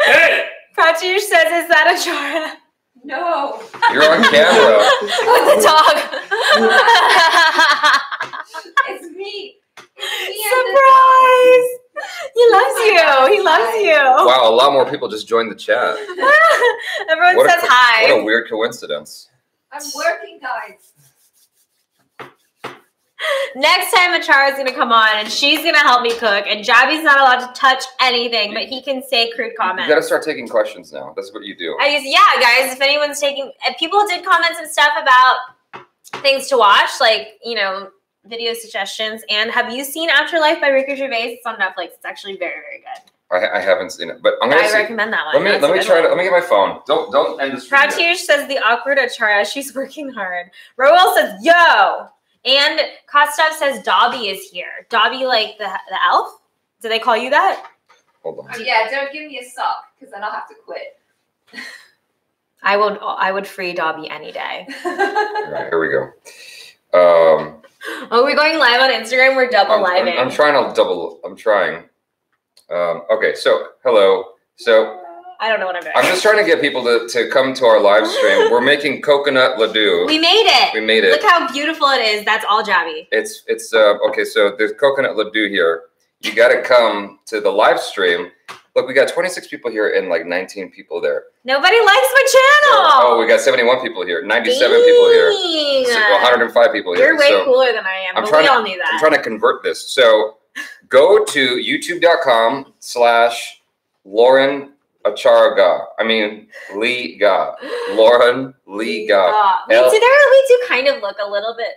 Hey! Pratyush says, "Is that a Chara No. You're on camera. with the dog?" It's me. It's me Surprise! He loves oh you. He loves you. Wow, a lot more people just joined the chat. Everyone What says co- hi. What a weird coincidence. I'm working, guys. Next time Achara's gonna come on and she's gonna help me cook, and Jaby's not allowed to touch anything, but he can say crude comments. You got to start taking questions now. That's what you do. I guess, yeah, guys. If anyone's taking, if people did comment some stuff about things to watch, like you know, video suggestions. And have you seen Afterlife by Ricky Gervais? It's on Netflix. It's actually very, very good. I, I haven't seen it, but I'm gonna I see. recommend that one. Let me That's let me try one. to let me get my phone. Don't don't end this. video. Pratyush says the awkward Achara. She's working hard. Roel says yo, and Kostov says Dobby is here. Dobby, like the the elf. Do they call you that? Hold on. Oh, yeah, don't give me a sock because then I'll have to quit. I would I would free Dobby any day. All right, here we go. Um, Oh, we're going live on Instagram. We're double I'm, I'm, living. I'm trying to double. I'm trying. Um, okay, so hello. So I don't know what I'm doing. I'm just trying to get people to, to come to our live stream. We're making coconut ladoo. we made it. We made it. Look how beautiful it is. That's all Jabby. It's it's uh, okay. So there's coconut ladoo here. You got to come to the live stream. Look, we got 26 people here and like 19 people there. Nobody likes my channel. oh, we got 71 people here, 97 people here, 105 people here. You're way so cooler than I am, I'm but trying we to- all knew I'm trying to convert this. So go to youtube.com slash Lauren Acharaga. I mean Lee Gaw. Lauren Lee Gaw. We, do, there, we do kind of look a little bit.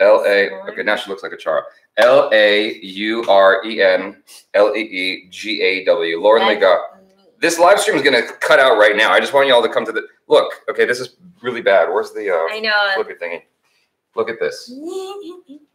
L A. Okay, now she looks like a chara. L A U R E N L E E G A W. Lauren Lee Gaw. This live stream is gonna cut out right now. I just want y'all to come to the look. Okay, this is really bad. Where's the uh, I know. flippy thingy? Look at this.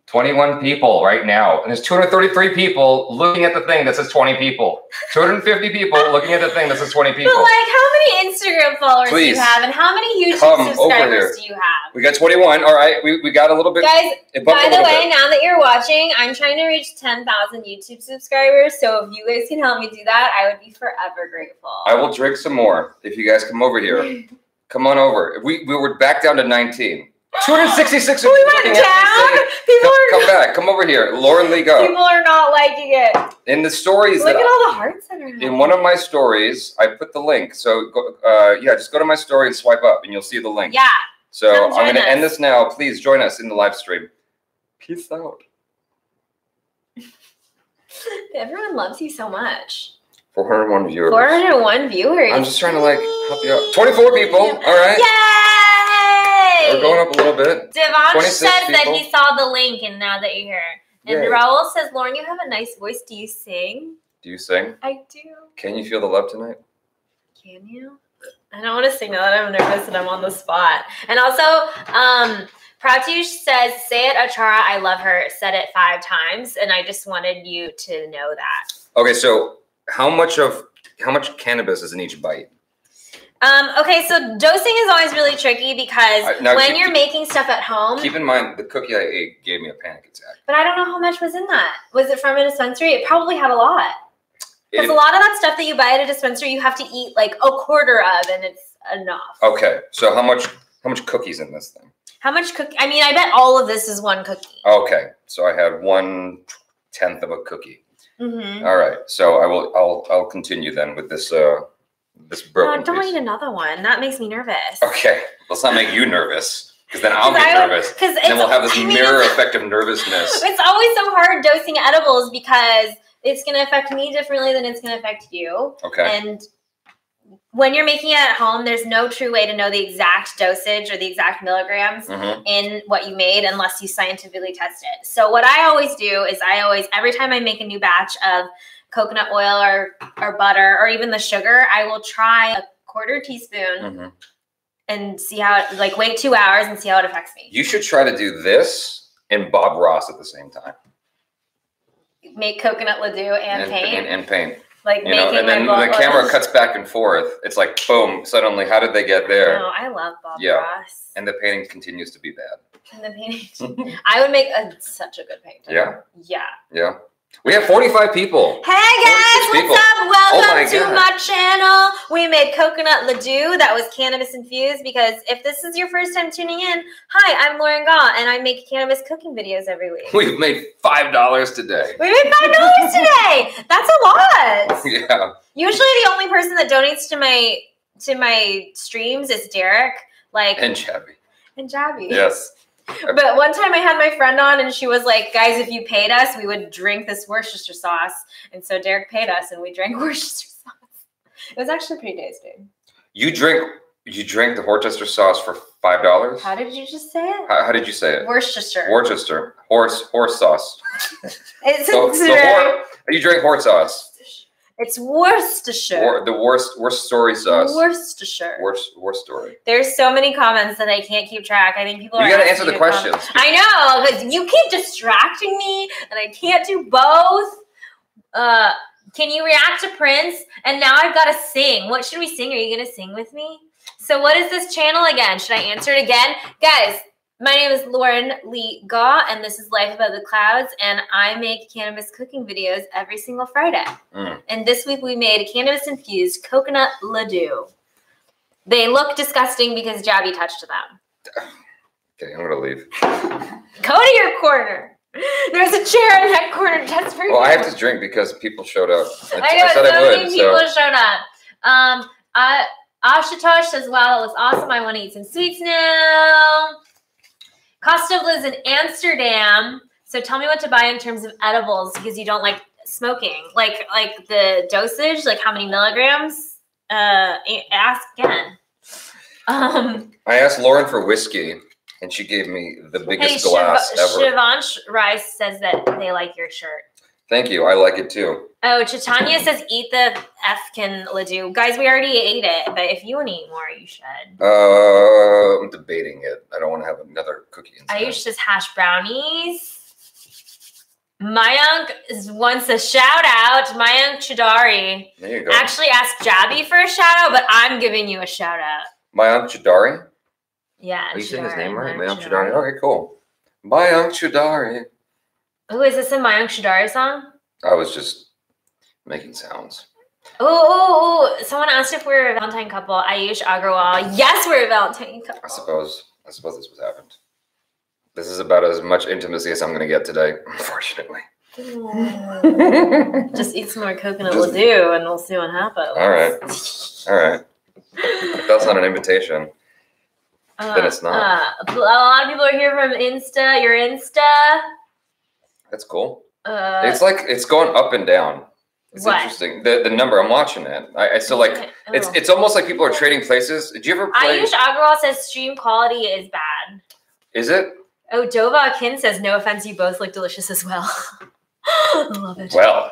21 people right now. And there's 233 people looking at the thing that says 20 people. 250 people looking at the thing that says 20 people. But like, how many Instagram followers do you have, and how many YouTube Come subscribers do you have? We got 21. All right, we, we got a little bit. Guys, by the way, bit. now that you're watching, I'm trying to reach 10,000 YouTube subscribers. So if you guys can help me do that, I would be forever grateful. I will drink some more if you guys come over here. Come on over. We, we were back down to 19. 266 we went down. People Come, are come back. Come over here. Lauren Lee Gaw. people are not liking it. In the stories Look at all the hearts that are in one of my stories, I put the link. So go, uh, yeah, just go to my story and swipe up, and you'll see the link. Yeah. So I'm going to end this now. Please join us in the live stream. Peace out. Everyone loves you so much. 401 viewers. 401 viewers. I'm just trying to like help you out. 24 people. All right. Yay! We're going up a little bit. Devon 26 says that he saw the link and now that you're here. And Yay. Raul says, Lauren, you have a nice voice. Do you sing? Do you sing? I do. Can you feel the love tonight? Can you? I don't want to sing now that I'm nervous and I'm on the spot. And also, um, Pratyush says, say it, Achara, I love her, said it five times. And I just wanted you to know that. Okay, so how much of how much cannabis is in each bite? Um, okay, so dosing is always really tricky because I- when keep- you're making stuff at home, Keep in mind, the cookie I ate gave me a panic attack. but I don't know how much was in that. Was it from a dispensary? It probably had a lot. Because a lot of that stuff that you buy at a dispensary, you have to eat like a quarter of, and it's enough. okay, so how much? How much cookies in this thing? How much cookie? I mean, I bet all of this is one cookie. Okay, so I had one tenth of a cookie. Mm-hmm. All right, so I will. I'll. I'll continue then with this. Uh, this broken. Oh, don't piece. eat another one. That makes me nervous. Okay, let's not make you nervous, because then I'll get I nervous. 'cause And then we'll have this I mean, mirror effect of nervousness. It's always so hard dosing edibles because it's going to affect me differently than it's going to affect you. Okay. And when you're making it at home, there's no true way to know the exact dosage or the exact milligrams hmm in what you made unless you scientifically test it. So what I always do is I always every time I make a new batch of coconut oil or or butter or even the sugar, I will try a quarter teaspoon hmm and see how it like wait 2 hours and see how it affects me. You should try to do this and Bob Ross at the same time. Make coconut ladoo and, paint. and, and paint. like You know, and then the Bob camera cuts back and forth. It's like boom. Suddenly, how did they get there? No, I love Bob Yeah. Ross. And the painting continues to be bad. And the painting. I would make a, such a good painter. Yeah. Yeah. Yeah. We have 45 people. Hey guys, 46 what's people. up? Welcome Oh my to God. my channel. We made coconut ladoo that was cannabis infused because if this is your first time tuning in, hi, I'm Lauren Gaw and I make cannabis cooking videos every week. We've made $5 today. We made five dollars today. That's a lot. Yeah. Usually the only person that donates to my to my streams is Derek, like And Chubby. and Jaby. Yes. But one time I had my friend on and she was like, guys, if you paid us, we would drink this Worcestershire sauce. And so Derek paid us and we drank Worcestershire sauce. It was actually pretty tasty. You drink you drank the Worcester sauce for five dollars? How did you just say it? How, how did you say it? Worcestershire. Worcester. Horse horse sauce. it's, So, so hor- you drink horse sauce. It's Worcestershire. Wor- the worst worst story sauce. Worcestershire. Worst worst story. There's so many comments that I can't keep track. I think people You gotta answer the questions. I know because you keep distracting me, and I can't do both. Uh, can you react to Prince? And now I've got to sing. What should we sing? Are you gonna sing with me? So, what is this channel again? Should I answer it again, guys? My name is Lauren Lee Gaw, and this is Life Above the Clouds, and I make cannabis cooking videos every single Friday. Mm. And this week we made a cannabis infused coconut ladoo. They look disgusting because Jaby touched them. Okay, I'm gonna leave. Go to your corner. There's a chair in that corner just for you. Well, I have to drink because people showed up. I, I know I said so I many people So showed up. Um, uh, Ashutosh says, "Wow, it was awesome. I want to eat some sweets now." Kostov lives in Amsterdam, so tell me what to buy in terms of edibles because you don't like smoking. Like, like the dosage, like how many milligrams? Uh, ask again. Um, I asked Lauren for whiskey, and she gave me the hey, biggest glass Shiv- ever. Shivansh Rice says that they like your shirt. Thank you. I like it too. Oh, Chitanya says eat the Efkin ladoo. Guys, we already ate it, but if you want to eat more, you should. Uh, I'm debating it. I don't want to have another cookie. Inside. Ayush says hash brownies. Mayank is wants a shout out. Mayank Chidari There you go. actually asked Jaby for a shout out, but I'm giving you a shout out. Mayank Chudari. Yeah. Are you saying his name right? Mayank Mayank Chudari. Okay, cool. Mayank Chudari. Oh, is this a Mayank Chidari song? I was just making sounds. Oh, someone asked if we're a Valentine couple. Ayush Agrawal. Yes, we're a Valentine couple. I suppose. I suppose this was happened. This is about as much intimacy as I'm going to get today, unfortunately. Just eat some more coconut Just- ladoo and we'll see what happens. All right. All right. If that's not an invitation, Uh, Then it's not. Uh, a lot of people are here from Insta. Your Insta. that's cool. Uh, It's like it's going up and down. It's What? interesting. The the number I'm watching it. I, I still like. It's oh. it's almost like people are trading places. Did you ever play? Ayush Agrawal says stream quality is bad. Is it? Oh, Dova Kin says no offense, you both look delicious as well. I love it. Well,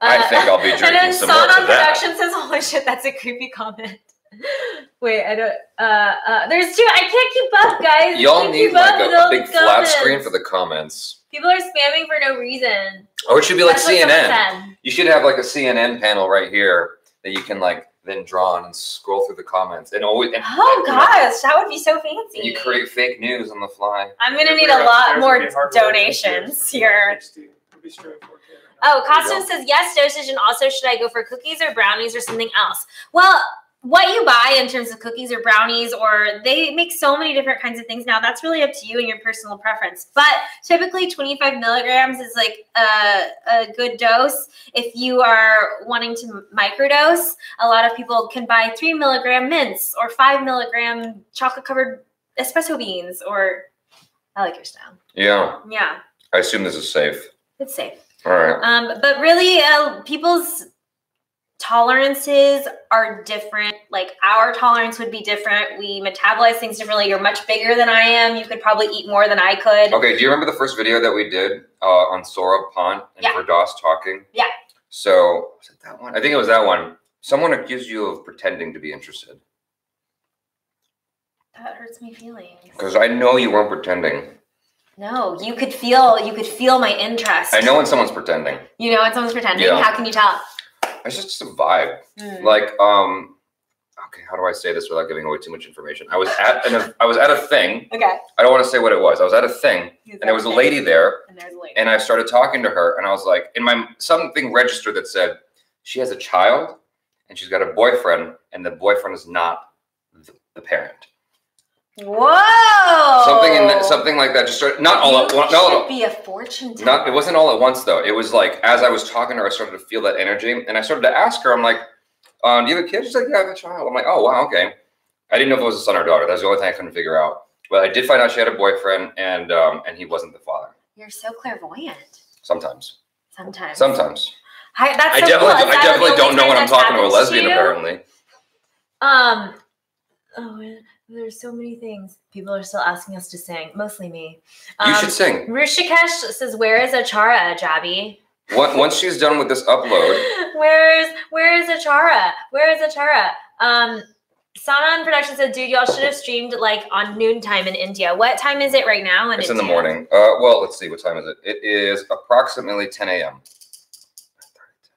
I Uh, think I'll be and drinking then some to that. Production says, "Holy shit, that's a creepy comment." Wait, I don't. Uh, uh, there's two. I can't keep up, guys. Y'all need like a, a big flat screen for the comments. People are spamming for no reason. Or it should be like That's CNN. You should have like a CNN panel right here that you can like then drawn and scroll through the comments and always. And, Oh and- gosh, that would be so fancy. And you create fake news on the fly. I'm gonna need a lot more it'd be hard to watch donations here. HD. It'd be straight 4K. Oh, There Costume says yes, dosage, and also should I go for cookies or brownies or something else? Well, what you buy in terms of cookies or brownies, or they make so many different kinds of things now. That's really up to you and your personal preference. But typically, 25 milligrams is like a, a good dose. If you are wanting to microdose, a lot of people can buy three milligram mints or five milligram chocolate covered espresso beans. Or I like your style. Yeah, Yeah, I assume this is safe. it's safe. All right. Um, but really, uh, people's tolerances are different. Like our tolerance would be different. We metabolize things differently. You're much bigger than I am. You could probably eat more than I could. Okay, do you remember the first video that we did uh, on Sora Pond and Yeah. Verdos talking? Yeah. So was it that one? I think it was that one. Someone accused you of pretending to be interested That hurts my feelings. because I know you weren't pretending. No, you could feel you could feel my interest. I know when someone's pretending. You know when someone's pretending. Yeah. How can you tell? It's just a vibe. Hmm. Like, um, okay, how do I say this without giving away too much information? I was at an, I was at a thing. Okay. I don't want to say what it was. I was at a thing, and there was a lady there, And there's a lady. and I started talking to her, and I was like, in my something registered that said she has a child, and she's got a boyfriend, and the boyfriend is not the, the parent. Whoa! Something in that, something like that. Just started, not all at once. No, be a fortune teller. not it wasn't all at once though. It was like as I was talking to her, I started to feel that energy, and I started to ask her. I'm like, um, "Do you have a kid?" She's like, "Yeah, I have a child." I'm like, "Oh wow, okay." I didn't know if it was a son or daughter. That's the only thing I couldn't figure out. But I did find out she had a boyfriend, and um, and he wasn't the father. You're so clairvoyant. Sometimes, Sometimes. sometimes. Hi, that's I so definitely, cool. I definitely don't know when I'm talking to a lesbian. you? Apparently, Um. Oh, there's so many things. People are still asking us to sing. Mostly me. you Um, should sing. Rishikesh says, "Where is Achara, Jaby? Once once she's done with this upload, Where's Where is Achara? Where is Achara?" Um, Sanan Production said, "Dude, y'all should have streamed like on noontime in India. What time is it right now? it's in the morning. Uh, well, let's see. What time is it? It is approximately 10 a.m.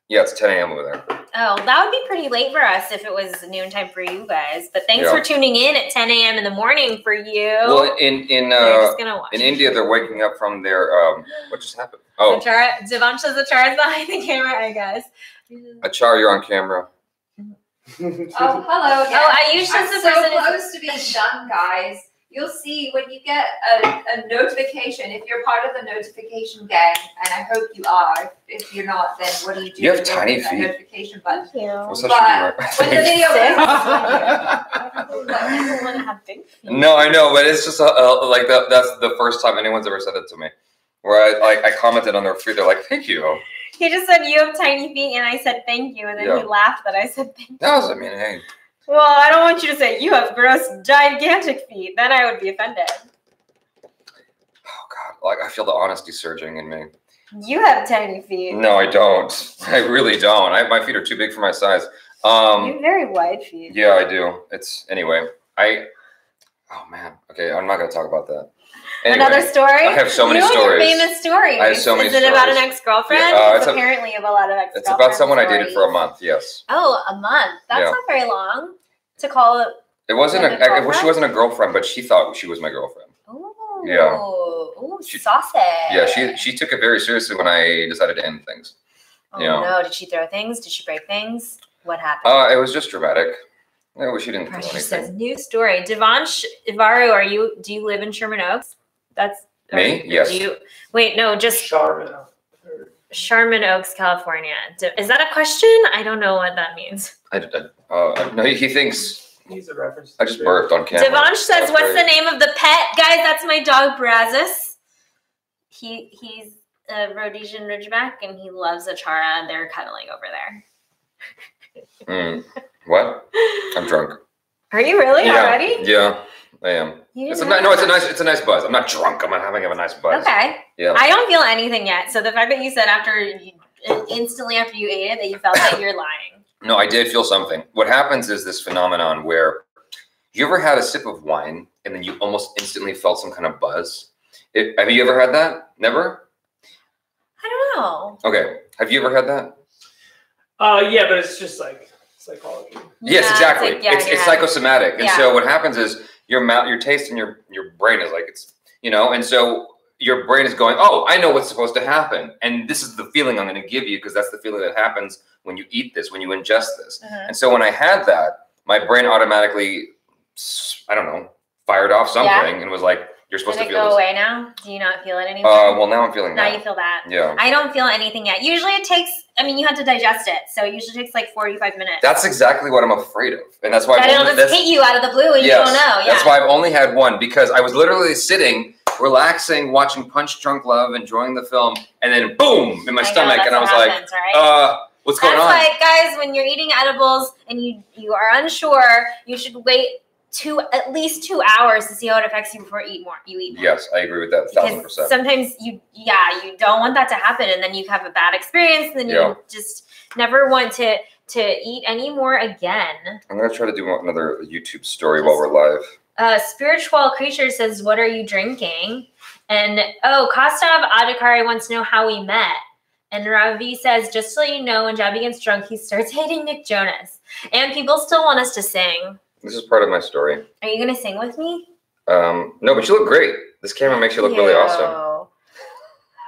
Yeah, it's 10 a.m. over there. Oh, that would be pretty late for us if it was noontime for you guys. But thanks Yeah. for tuning in at 10 a.m. in the morning for you. Well, in in uh, just gonna watch. in India, they're waking up from their um. What just happened? Oh, Achara, Devansh says Achara's behind the camera, I guess. Achar, you're on camera. Oh, hello. again. Oh, Ayush I'm says the so person is close to being done, guys. You'll see when you get a, a notification, if you're part of the notification gang, and I hope you are. If you're not, then what do you do? You have tiny feet. Notification button. Thank you. What's that But When the video Everyone have no, I know, but it's just uh, uh, like that. That's the first time anyone's ever said it to me. Where I like I commented on their feed, they're like, "Thank you." He just said you have tiny feet, and I said thank you, and then he laughed that I said thank you. That was, I mean, hey, Well, I don't want you to say you have gross, gigantic feet. Then I would be offended. oh god, like I feel the honesty surging in me. You have tiny feet. No, I don't. I really don't. I, my feet are too big for my size. Um, you have very wide feet. Yeah, I do. It's anyway. I. Oh man. Okay, I'm not gonna talk about that. Anyway, Another story. I have so many you stories. Your famous stories. I have so many Is it about an ex-girlfriend? Yeah, uh, it's a- apparently you have a lot of ex. It's about someone I dated for a month. Yes. Oh, a month. That's Yeah. not very long to call it. It wasn't a. a I- well, she wasn't a girlfriend, but she thought she was my girlfriend. Ooh. Yeah. Ooh, She- saucy. Yeah, she she took it very seriously when I decided to end things. Oh yeah. no! Did she throw things? Did she break things? What happened? Uh, it was just dramatic. I wish she didn't Precious says new story. Devansh Ivaru, are you? Do you live in Sherman Oaks? That's Me? or Yes. You? Wait, no, just Charmin. Or- Sherman Oaks, California. Is that a question? I don't know what that means. I, I, uh, no, he thinks He's a reference. I just burped on camera. Devansh says, That's "What's the name of the pet, guys? That's my dog Brazos. He he's a Rhodesian Ridgeback, and he loves Achara. They're cuddling over there. Mm. What? I'm drunk. Are you really yeah. already? Yeah, I am. You It's a, have ni- no, it's a nice, it's a nice buzz. I'm not drunk. I'm not having a nice buzz. Okay. Yeah. I don't feel anything yet. So the fact that you said after you, instantly after you ate it that you felt it, you're lying. No, I did feel something. What happens is this phenomenon where you ever had a sip of wine and then you almost instantly felt some kind of buzz. It, have you ever had that? Never. I don't know. Okay. Have you ever had that? Uh, yeah, but it's just like psychology. Yes, Yeah, exactly. It's, like, yeah, it's in it's psychosomatic, and Yeah. so what happens is your mouth, your taste, and your your brain is like it's you know, and so your brain is going, oh, I know what's supposed to happen, and this is the feeling I'm going to give you because that's the feeling that happens when you eat this, when you ingest this, Mhm. and so when I had that, my brain automatically, I don't know, fired off something Yeah. and was like, you're supposed Did to it feel go this. away now? Do you not feel it anymore? Uh, well, now I'm feeling now that. you feel that. yeah. I don't feel anything yet. Usually it takes, I mean, you have to digest it. So it usually takes like 45 minutes. That's exactly what I'm afraid of, and that's why that I've it'll just hit you out of the blue and you don't know. Yeah. That's why I've only had one because I was literally sitting, relaxing, watching Punch Drunk Love, enjoying the film, and then boom in my I stomach, that's and I was like, right? uh, what's going That's on? why, guys, when you're eating edibles and you you are unsure, you should wait two at least two hours to see how it affects you before you eat more. You eat more. yes, I agree with that, thousand percent. sometimes you yeah you don't want that to happen and then you have a bad experience and then Yeah. you just never want to to eat anymore again I'm gonna try to do another YouTube story while we're live. uh spiritual creature says what are you drinking and oh Kostav Adhikari wants to know how we met and Ravi says just so you know when Jaby gets drunk he starts hating Nick Jonas and people still want us to sing This is part of my story. are you gonna sing with me Um, no, but you look great. This camera makes you look really awesome.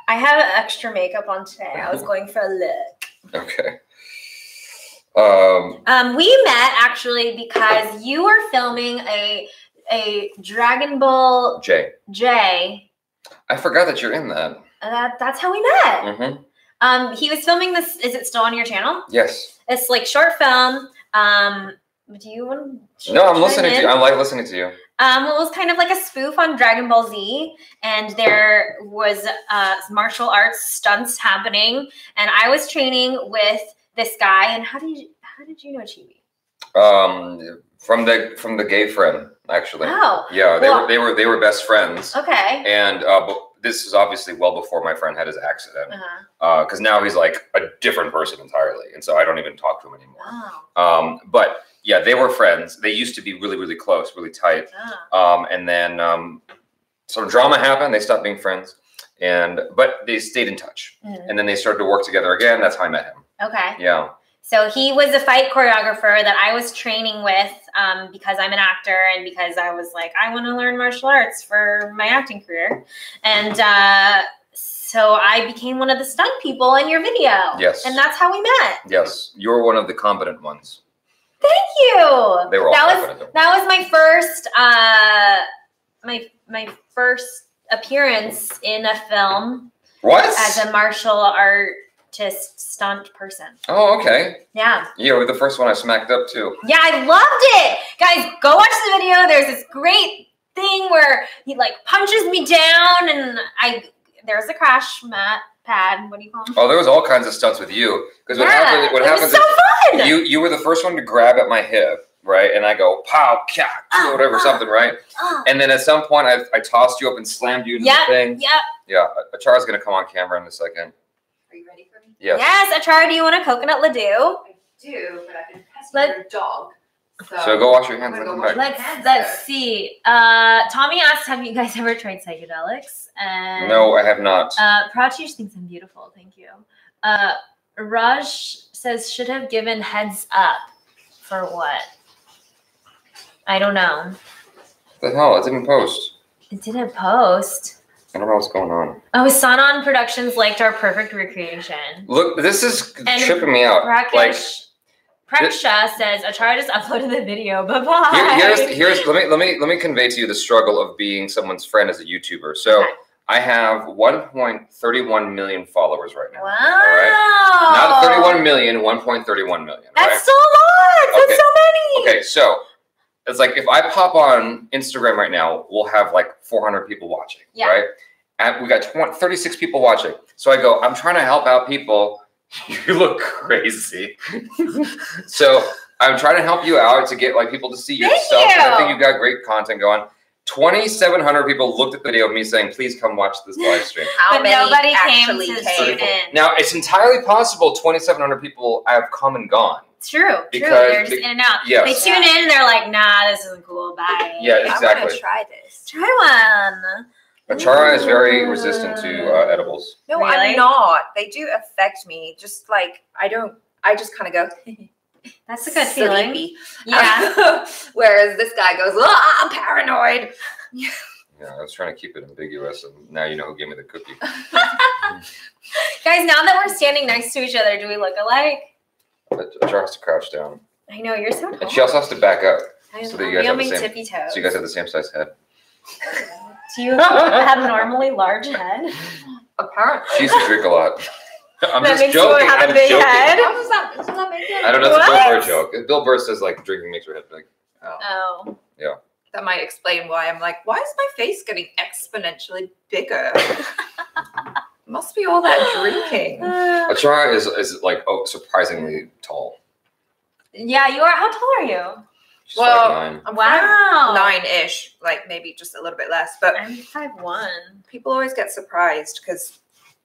I have extra makeup on today. I was going for a look. Okay. Um, Um, we met actually because you were filming a a Dragon Ball Jay, J. I forgot that you're in that. That, that's how we met. hmm Um, he was filming this. Is it still on your channel? Yes. It's like short film. Um, do you want? to No, I'm listening to you. I like listening to you. Um, it was kind of like a spoof on Dragon Ball Z, and there was uh, martial arts stunts happening, and I was training with this guy. And how did you, how did you know Chibi? Um, from the from the gay friend, actually. Oh, Yeah, they Well- were they were they were best friends, okay. and uh, but this is obviously well before my friend had his accident, Uh-huh. because now he's like a different person entirely, and so I don't even talk to him anymore. Oh, Um, but yeah, they were friends. They used to be really really close, really tight. oh. Um, and then um, some drama happened. They stopped being friends, and but they stayed in touch, Mhm. and then they started to work together again. That's how I met him. Okay. Yeah. So he was a fight choreographer that I was training with um, because I'm an actor and because I was like, I want to learn martial arts for my acting career. And uh, so I became one of the stunt people in your video. Yes. And that's how we met. Yes, you're one of the competent ones. Thank you. They were all that was that was my first uh, my my first appearance in a film What? as a martial artist stunt person. oh, okay. Yeah. You were the first one I smacked up too. Yeah, I loved it. Guys, go watch the video. There's this great thing where he like punches me down and I there's a crash mat pad. What do you call them? Oh, there was all kinds of stunts with you. Because what yeah, happens? What it happens was so fun. you you were the first one to grab at my hip, right? And I go pow, cat, Ah, whatever, ah. something, right? Oh, And then at some point, I, I tossed you up and slammed you into Yep, the thing. yep. Yeah, Yeah, Achara's gonna come on camera in a second. Are you ready for me? Yes. Yes, Achara, do you want a coconut ladoo? I do, but I've been pestering Let- your dog. So, So go wash your hands. I'm and gonna come go wash Let's let's see. Uh, Tommy asked, "Have you guys ever tried psychedelics?" And No, I have not. Uh, Pratyush thinks I'm beautiful. Thank you. Uh, Raj says should have given heads up for what? I don't know. What the hell? It didn't post. It didn't post. I don't know what's going on. Oh, Sanan Productions liked our perfect recreation. Look, this is And tripping me out. Like, Praksha says Achara just uploaded the video. Bye bye. here, here's here's let me let me let me convey to you the struggle of being someone's friend as a YouTuber. So Okay. I have 1.31 million followers right now. Wow. Not 31 million, 1.31 million. That's right? so lot. That's Okay. so many. Okay, so it's like if I pop on Instagram right now, we'll have like 400 people watching, Yeah. right? And we got 20, 36 people watching. So I go, I'm trying to help out people. You look crazy. so I'm trying to help you out to get like people to see your Thank stuff. and I think you've got great content going. 2,700 people looked at the video of me saying, please come watch this live stream. How But many nobody came to came? tune in. Now, it's entirely possible 2,700 people have come and gone. It's true. True. They're just in and out. Yes. They tune in and they're like, nah, this isn't cool. Bye. Yeah, I want exactly. to try this. Try one. Achara is very resistant to uh, edibles. No, Really? I'm not. They do affect me. Just like I don't. I just kind of go. That's a good feeling. Yeah. Whereas this guy goes, oh, I'm paranoid. Yeah, I was trying to keep it ambiguous, and now you know who gave me the cookie. Guys, now that we're standing next to each other, do we look alike? But Char has to crouch down, I know you're so tall. and she also has to back up, I so that you guys We have on the my same- tippy toes. so you guys have the same size head. Do you have a normally large head? Apparently. She used to drink a lot. I'm That just makes you joking. have a I'm big joking. head? How does that, does that make sense? I don't know. It's a Bill What? Burr joke. Bill Burr says like drinking makes your head big. Oh. Yeah. That might explain why I'm like, why is my face getting exponentially bigger? Must be all that drinking. Achara is is like oh surprisingly tall. yeah, you are. How tall are you? She's Well, five nine. I'm Wow. nine ish, like maybe just a little bit less. But I'm five one. people always get surprised because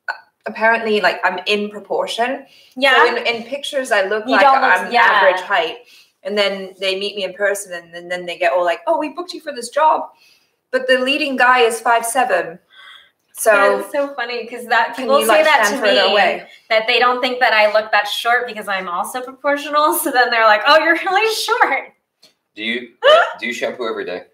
uh, apparently, like I'm in proportion. Yeah. So in, in pictures, I look You like don't look- I'm yeah. average height, and then they meet me in person, and then, then they get all like, "Oh, we booked you for this job," but the leading guy is five seven. So That's so funny because that can people you say like that stand to further me away? that they don't think that I look that short because I'm also proportional. So then they're like, "Oh, you're really short." Do you do you shampoo every day?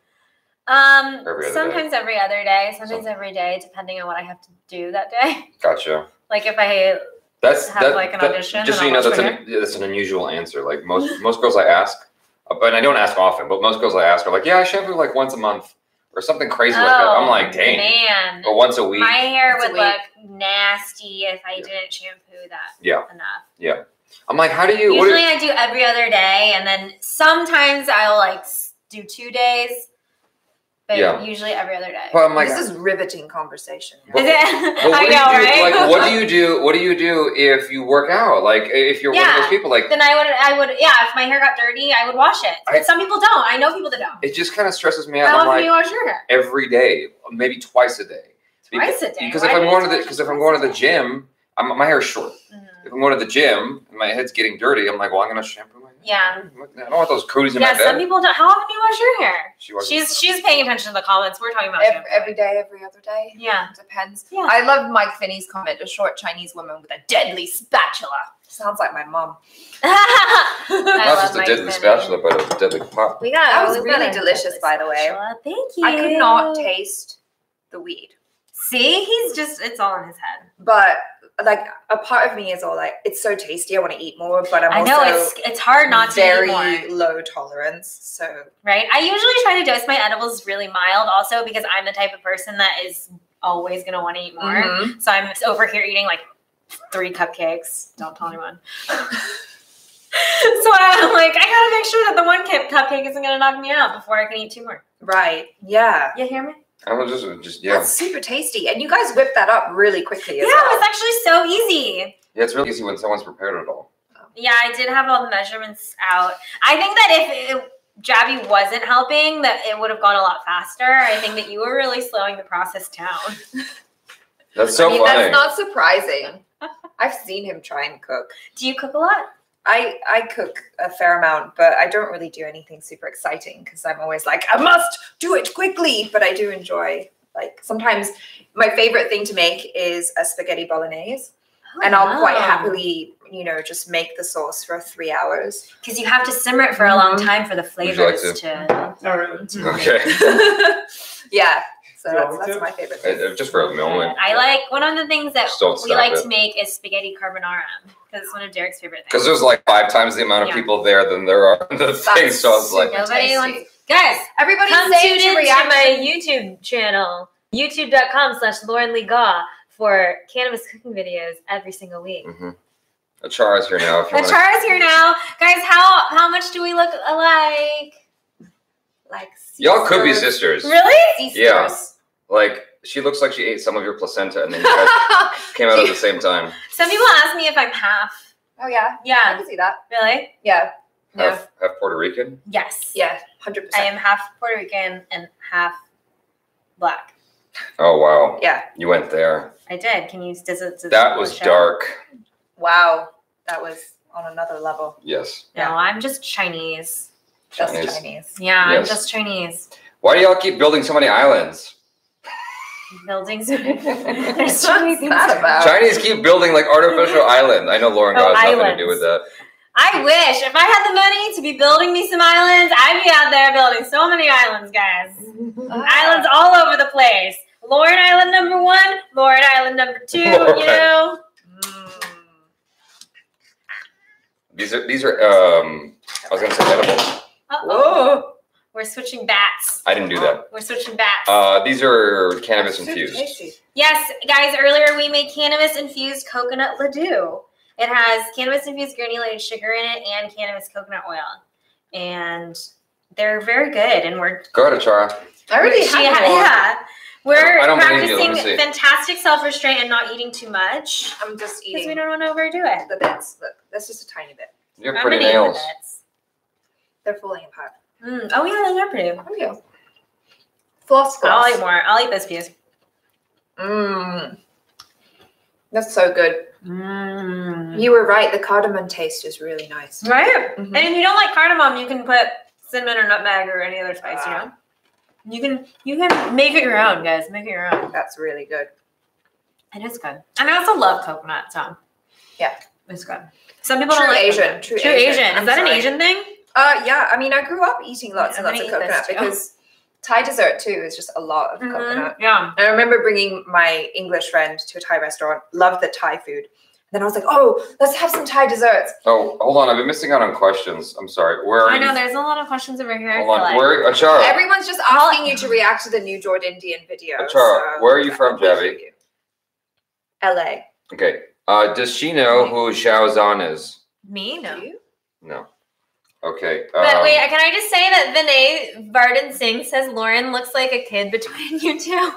Um, Every other day. sometimes every other day, sometimes every day, depending on what I have to do that day. Gotcha. Like if I That's Have, that, like, an that- audition Just so you know, that's an that's an unusual answer. Like most most girls I ask, uh, but I don't ask often. But most girls I ask are like, yeah, I shampoo like once a month or something crazy like that. I'm Oh, like, dang, man, or once a week. my hair would look nasty if I Yeah. didn't shampoo that Yeah. enough. I'm like, how do you? What do Usually I do every other day, and then sometimes I'll like do two days, but Yeah. usually every other day. well, I'm like, this is riveting conversation. but- Is it? but what I do you know, do? right? Like, what do you do? What do you do if you work out? Like, if you're one of those people, like, then I would, I would, yeah. If my hair got dirty, I would wash it. But I- some people don't. I know people that don't. it just kind of stresses me out. How I'm often do you wash your hair? every day, maybe twice a day. Twice a day. Because Why if I'm going to the because if I'm going to the gym, I'm, my hair's short. Mhm. If I'm going to the gym and my head's getting dirty, I'm like, well, I'm gonna shampoo my hair. Yeah. I don't want those cooties in my head. Yeah, my some people don't. How often do you wash your hair? She washes- She's she's paying attention to the comments. We're talking about Every, shampoo. every day, every other day. Yeah. Depends. Yeah. I love Mike Finney's comment: a short Chinese woman with a deadly spatula. Sounds like my mom. Not just a Mike deadly Finney. spatula, but a deadly pot. We got. That was we've got really delicious, by the way. spatula. Thank you. I could not taste the weed, See, he's just. It's all in his head. but like a part of me is all like, it's so tasty. I want to eat more, but I'm I also know it's it's hard not to very low tolerance. So right? I usually try to dose my edibles really mild, also because I'm the type of person that is always gonna want to eat more. Mhm. So I'm over here eating like three cupcakes. Don't tell anyone. so I'm like, I gotta make sure that the one cup- cupcake isn't gonna knock me out before I can eat two more. right, yeah. You hear me? I was just, uh, just yeah, That's super tasty, and you guys whipped that up really quickly Yeah, well. it's actually so easy. yeah. It's really easy when someone's prepared it all. Yeah, I did have all the measurements out. I think that if it, Jaby wasn't helping, that it would have gone a lot faster. I think that you were really slowing the process down. That's so I mean, funny. that's not surprising. I've seen him try and cook. Do you cook a lot? I I cook a fair amount, but I don't really do anything super exciting because I'm always like, I must do it quickly. But I do enjoy like sometimes my favorite thing to make is a spaghetti bolognese, and I'll quite happily, you know, just make the sauce for three hours. because you have to simmer it for a long Mhm. time for the Would you like flavors to? to. Not really. okay, yeah, so Do that's, that's my favorite thing. just for a moment. I like one of the things that we like it. to make is spaghetti carbonara because it's one of Derek's favorite things. Because there's like five times the amount of Yeah. people there than there are in the thing. So I was like, Nobody wants- Guys, Everybody come say tune in to my YouTube channel, youtube.com slash Lauren Lee Gaw for cannabis cooking videos every single week. mm-hmm. Achara's here now. If you Achara's here now. Guys, how how much do we look alike? like y'all could be sisters. sisters. Really? Yeah. Like she looks like she ate some of your placenta, and then you guys came out at the same time. Some people ask me if I'm half. oh yeah, yeah, I Yeah. can see that. Really? Yeah, yeah, Half, half Puerto Rican. Yes. yeah, hundred percent. I am half Puerto Rican and half black. Oh wow, Yeah, you went there. I did. Can you does it does That was show? dark. wow, that was on another level. Yes. No, I'm just Chinese. Just Chinese. Chinese. Yeah, Yes. I'm just Chinese. Why do y'all keep building so many islands? Buildings. What's There's so many things. that about? Chinese keep building like artificial island. I know Lauren Oh, got nothing to do with that. I wish if I had the money to be building me some islands, I'd be out there building so many islands, guys. Islands all over the place. Lauren Island number one, Lauren Island number two. You know, Mm. These are these are um I was gonna say edible. Uh-oh. Whoa. We're switching bats. I didn't do that. We're switching bats. Uh these are cannabis So infused. tasty. yes, guys. Earlier we made cannabis infused coconut ladoo. It has cannabis infused granulated sugar in it and cannabis coconut oil, and they're very good. And we're Go ahead, Achara. I already She had ha- one. yeah. We're I don't believe you. Let practicing fantastic self-restraint and not eating too much I'm just eating because we don't want to overdo it. the bits. Look, that's just a tiny bit. You're pretty gonna the nails. bits. They're falling apart. Mm. Oh yeah, those are pretty. Thank you. Floss I'll eat more. I'll eat this piece. Mmm. That's so good. Mm. You were right. The cardamom taste is really nice. Right. Mhm. And if you don't like cardamom, you can put cinnamon or nutmeg or any other spice. you Ah. know, you can you can make it your own, guys. Make it your own. That's really good. It is good. And I also love coconut. So Yeah. it's good. Some people True don't like Asian, true True Asian. Asian. Is I'm that an. Asian thing? Uh, yeah. I mean, I grew up eating lots I'm and lots of gonna this coconut too. because Thai dessert too is just a lot of Mhm. coconut. Yeah. And I remember bringing my English friend to a Thai restaurant. Loved the Thai food. Then I was like, oh, let's have some Thai desserts. Oh, hold on. I've been missing out on questions. I'm sorry. Where are I you? know there's a lot of questions over here. Hold on. like. Where Achara? Everyone's just asking you to react to the new Jordan Indian video. Achara, so where are you from, appreciate Jaby? LA. Okay. Uh, does she know who Xiao Zhan is? Me? No. You? No. Okay. But um, wait, can I just say that Vinay Varden Singh says Lauren looks like a kid between you two? I'm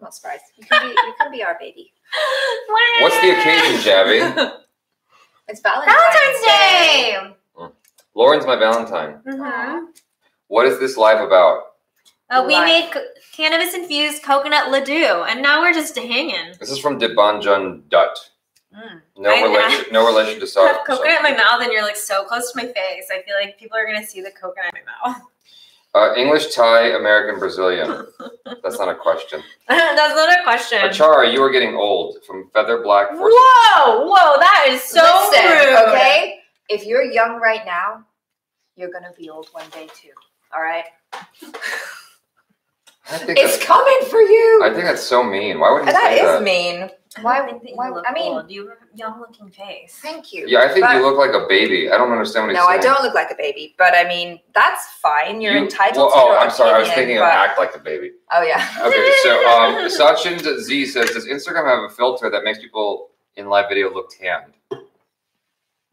not surprised. You can be, you can be our baby. What's the occasion, Jaby? It's Valentine's, Valentine's Day. Lauren's my Valentine. Mhm. What is this live about? Uh, we Life. made co- cannabis infused coconut ladoo, and now we're just hanging. This is from Dibanjan Dutt. Mm. No I- relation. No relation to I Sa- have coconut in my mouth, and you're like so close to my face. I feel like people are gonna see the coconut in my mouth. Uh, English, Thai, American, Brazilian. That's not a question. That's not a question. Achara, you are getting old. From Feather Black Force. Whoa, whoa, that is so Listen, rude. okay? If you're young right now, you're gonna be old one day too. All right? I think It's coming for you. I think that's so mean. Why would he that say is that? mean. I Why- don't think that you why- look I mean- old. you have a young looking face. Thank you. Yeah, I think But- you look like a baby. I don't understand what he's saying. No, I don't look like a baby, but I mean that's fine. You're You- entitled well, to oh, your I'm sorry. I was opinion, thinking of act like a baby. Oh yeah. Okay, so um, Sachin Z says, does Instagram have a filter that makes people in live video look tanned?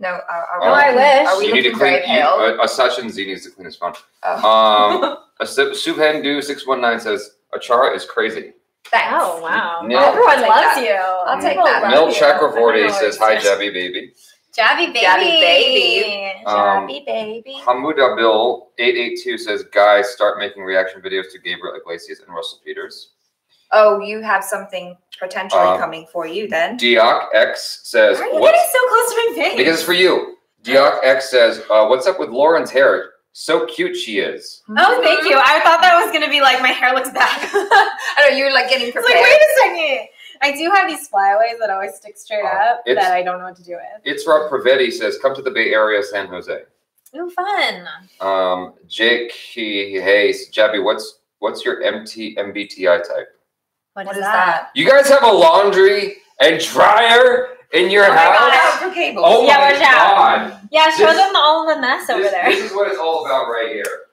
No, are, are we I looking- wish. Are we you need to clean. very You, pale? uh, uh, Sachin Z needs to clean his phone. Oh. Um, a Subhendu six one nine says Achara is crazy. Thanks. Oh wow! Neil- Everyone I'll loves that. you. I'll take People that. love Mil you. Chakravorty I says it's hi, just- Jaby baby. Jaby baby. Jaby baby. Um, Jaby baby. Hamuda Bill eight eight two says guys start making reaction videos to Gabriel Iglesias and Russell Peters. Oh, you have something potentially Um, coming for you then. Dioc X says Why are you what's getting so close to my face? because it's for you. Dioc X says uh, what's up with Lauren's hair? So cute she is. Oh, thank you. I thought that was gonna be like my hair looks bad. I don't know you're like getting It's prepared. like, wait a second. I do have these flyaways that always stick straight Oh, up that I don't know what to do with. It's Rob Pravetti says come to the Bay Area, San Jose. Ooh, fun. Um, Jake he Hayes Jaby, what's what's your MT MBTI type? what what is is that? that? You guys have a laundry and dryer in your Oh my house? God. Out for cable. Oh Yeah, my watch out. god! Yeah, show This- them all the mess over This, there. this is what it's all about right here.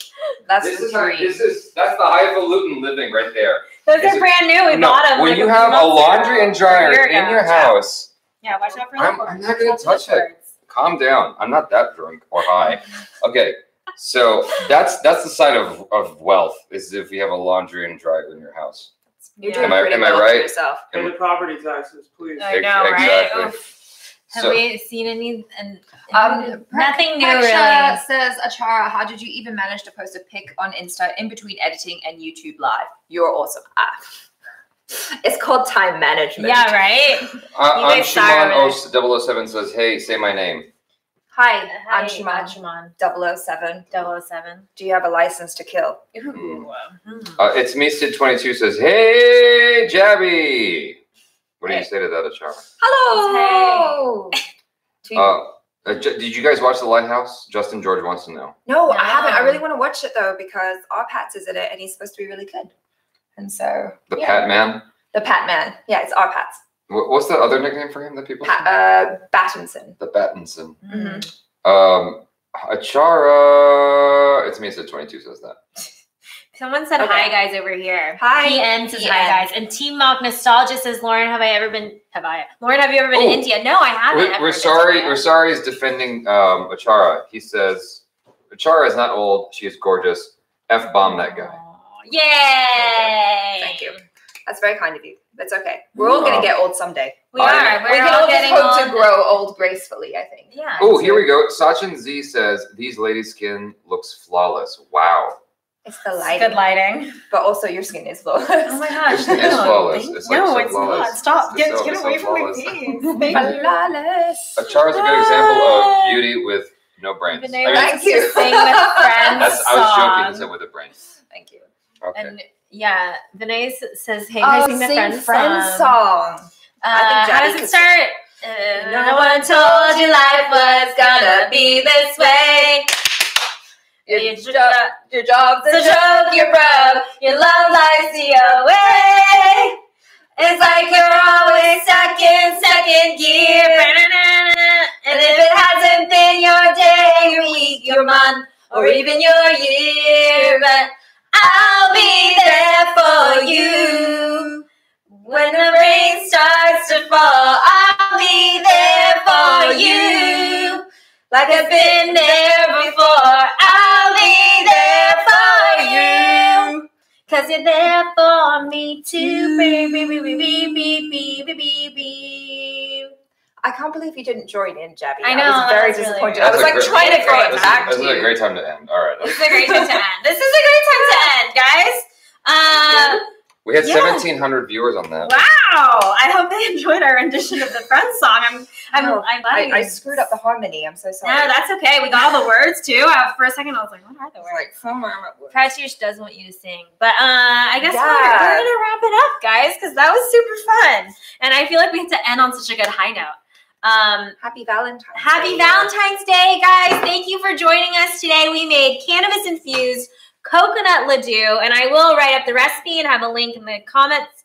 That's this the is how, this is that's the highfalutin living right there. Those Is are it- brand new. We No, bought them. when like you a have a laundry and dryer A in your house, Yeah, watch out for I'm- the I'm not gonna Watch touch it. calm down. I'm not that drunk or high. Okay, so that's that's the side of, of wealth is if you have a laundry and dryer in your house. You're Yeah. doing Am I- pretty am I well for right? yourself. Pay the property taxes, please. I Ex- know, right? Oof. Have So we seen any? And Um, nothing new, Peksha really. says, Achara, how did you even manage to post a pic on Insta in between editing and YouTube live? You're awesome. Ah. It's called time management. Yeah, right. uh, You I'm guys started Shimon 007 says, "Hey, say my name." Hi, Hi, I'm Shimon, Shimon. 007. 007. Do you have a license to kill? Ooh. Hmm. Uh, it's me, Sid22 says, "Hey, Jaby." What do you say to that, Achara? Hello. To you. Uh, Uh, J- did you guys watch The Lighthouse? Justin George wants to know. No, I haven't. I really want to watch it though because our Pats is in it and he's supposed to be really good. And so The yeah. Pat Man. the Pat Man. Yeah, it's our Pats. Wha- What's the other nickname for him that people? Pat, uh, Battinson. The Battinson. Mhm. Um, Achara. It's me. Said twenty two says that. Someone said Okay. hi guys over here. Hi, PN says PN. hi guys. And Team Mock Nostalgia says, Lauren, have I ever been have I Lauren, have you ever been Oh. to India? No, I haven't. We're, we're sorry. We're sorry. Is defending um, Achara. He says Achara is not old. She is gorgeous. F bomb that guy. Aw, Yay! Thank you. That's very kind of you. That's okay. We're all gonna get old someday. We I- are. We're we can all all just getting hope to grow old gracefully. I think. Yeah. Oh, here we go. Sachin Z says these ladies' skin looks flawless. Wow. It's the It's lighting, Good lighting. but also your skin is flawless. Oh my gosh. It's no. flawless. Thank- It's like no, so it's flawless. not. Stop. It's Get, so- get it's away so from me, flawless. please. Thank you. Flawless. Achara's a good example of beauty with no brains. I mean, Thank you. Sing with friends that's, I was joking. He song. said with a brain. Thank you. Okay. And yeah, Vinay says, "Hey, Oh, sing the sing friends, friends song." song. Uh, I think how does it start? Uh, No one told you life was gonna be this way. Your, Your job, your job's a joke, you're broke. Your love life's the away. It's like you're always stuck in second gear. And if it hasn't been your day, your week, your month, or even your year, but I'll be there for you. When the rain starts to fall, I'll be there for you. Like I've been there before, I'll be there for you. Cause you're there for me too. Beep, beep, beep, beep, beep, I can't believe you didn't join in, Jaby. I know, I was very that's really I was like great- trying to that's throw great. it This, back is, this is a great time to end. All right. This is a great time to end. This is a great time to end, guys. Uh, We had Yeah. 1,700 viewers on that. wow! I hope they enjoyed our rendition of the Friends song. I'm, I'm, No, I'm glad I, we- I screwed up the harmony. I'm so sorry. No, that's okay. We got all the words too. Uh, for a second, I was like, "What are the I was words?" like, somewhere I'm at work. Katiush does want you to sing, but uh, I guess we're, we're gonna wrap it up, guys, because that was super fun, and I feel like we had to end on such a good high note. Um, Happy Valentine's Happy Day. Valentine's Day, guys. Thank you for joining us today. We made cannabis infused coconut ladoo, and I will write up the recipe and have a link in the comments.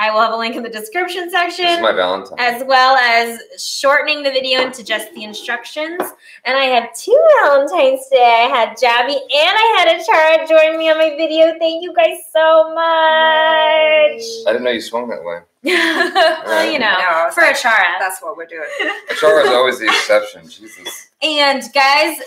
I will have a link in the description section This is my Valentine. as well as shortening the video into just the instructions. And I had two Valentine's Day. I had Jaby and I had Achara join me on my video. Thank you guys so much. I didn't know you swung that way. well, you know, No, for like, Achara. That's what we're doing. Achara is always the exception. Jesus. And guys,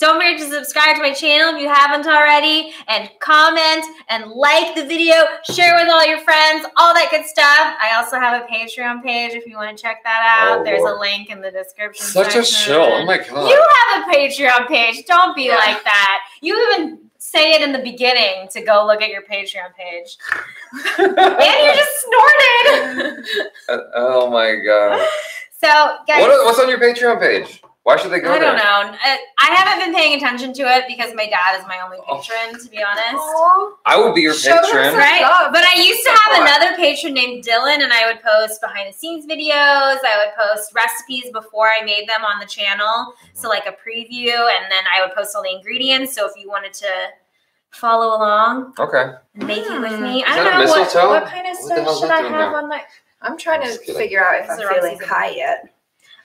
don't forget to subscribe to my channel if you haven't already, and comment and like the video, share with all your friends, all that good stuff. I also have a Patreon page if you want to check that out. Oh, There's Lord. a link in the description. Such a section. shill. Oh my god. You have a Patreon page. Don't be Yeah. like that. You even say it in the beginning to go look at your Patreon page. and you just snorted. Oh my god. so, guys. What, what's on your Patreon page? Why should they go I there? don't know. Uh, I haven't been paying attention to it because my dad is my only Oh. patron, to be honest. Aw. I would be your Show patron. Right? love, But I used to have another patron named Dylan, and I would post behind the scenes videos. I would post recipes before I made them on the channel. So, like a preview, and then I would post all the ingredients. So, if you wanted to follow along Okay. and make it with Hmm. me, Is I don't know what, what kind of What stuff should I have there? on my. I'm trying to Just kidding. figure out if This I'm feeling season. high yet.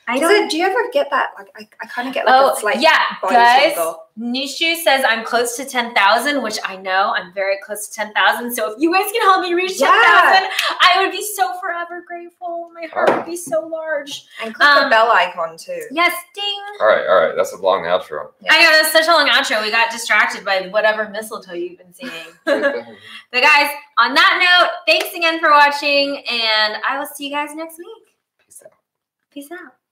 I don't. it, do you ever get that? Like, I, I kind of get like Oh, a slight yeah, body guys. tingle. Nishu says I'm close to 10,000, which I know I'm very close to 10,000. So if you guys can help me reach Yeah. 10,000, I would be so forever grateful. My heart would be so large. And click Um, the bell icon too. Yes, ding. All right. All right. That's a long outro. I know that's such a long outro. We got distracted by whatever mistletoe you've been seeing. but guys, on that note, thanks again for watching, and I will see you guys next week. Peace out. Peace out.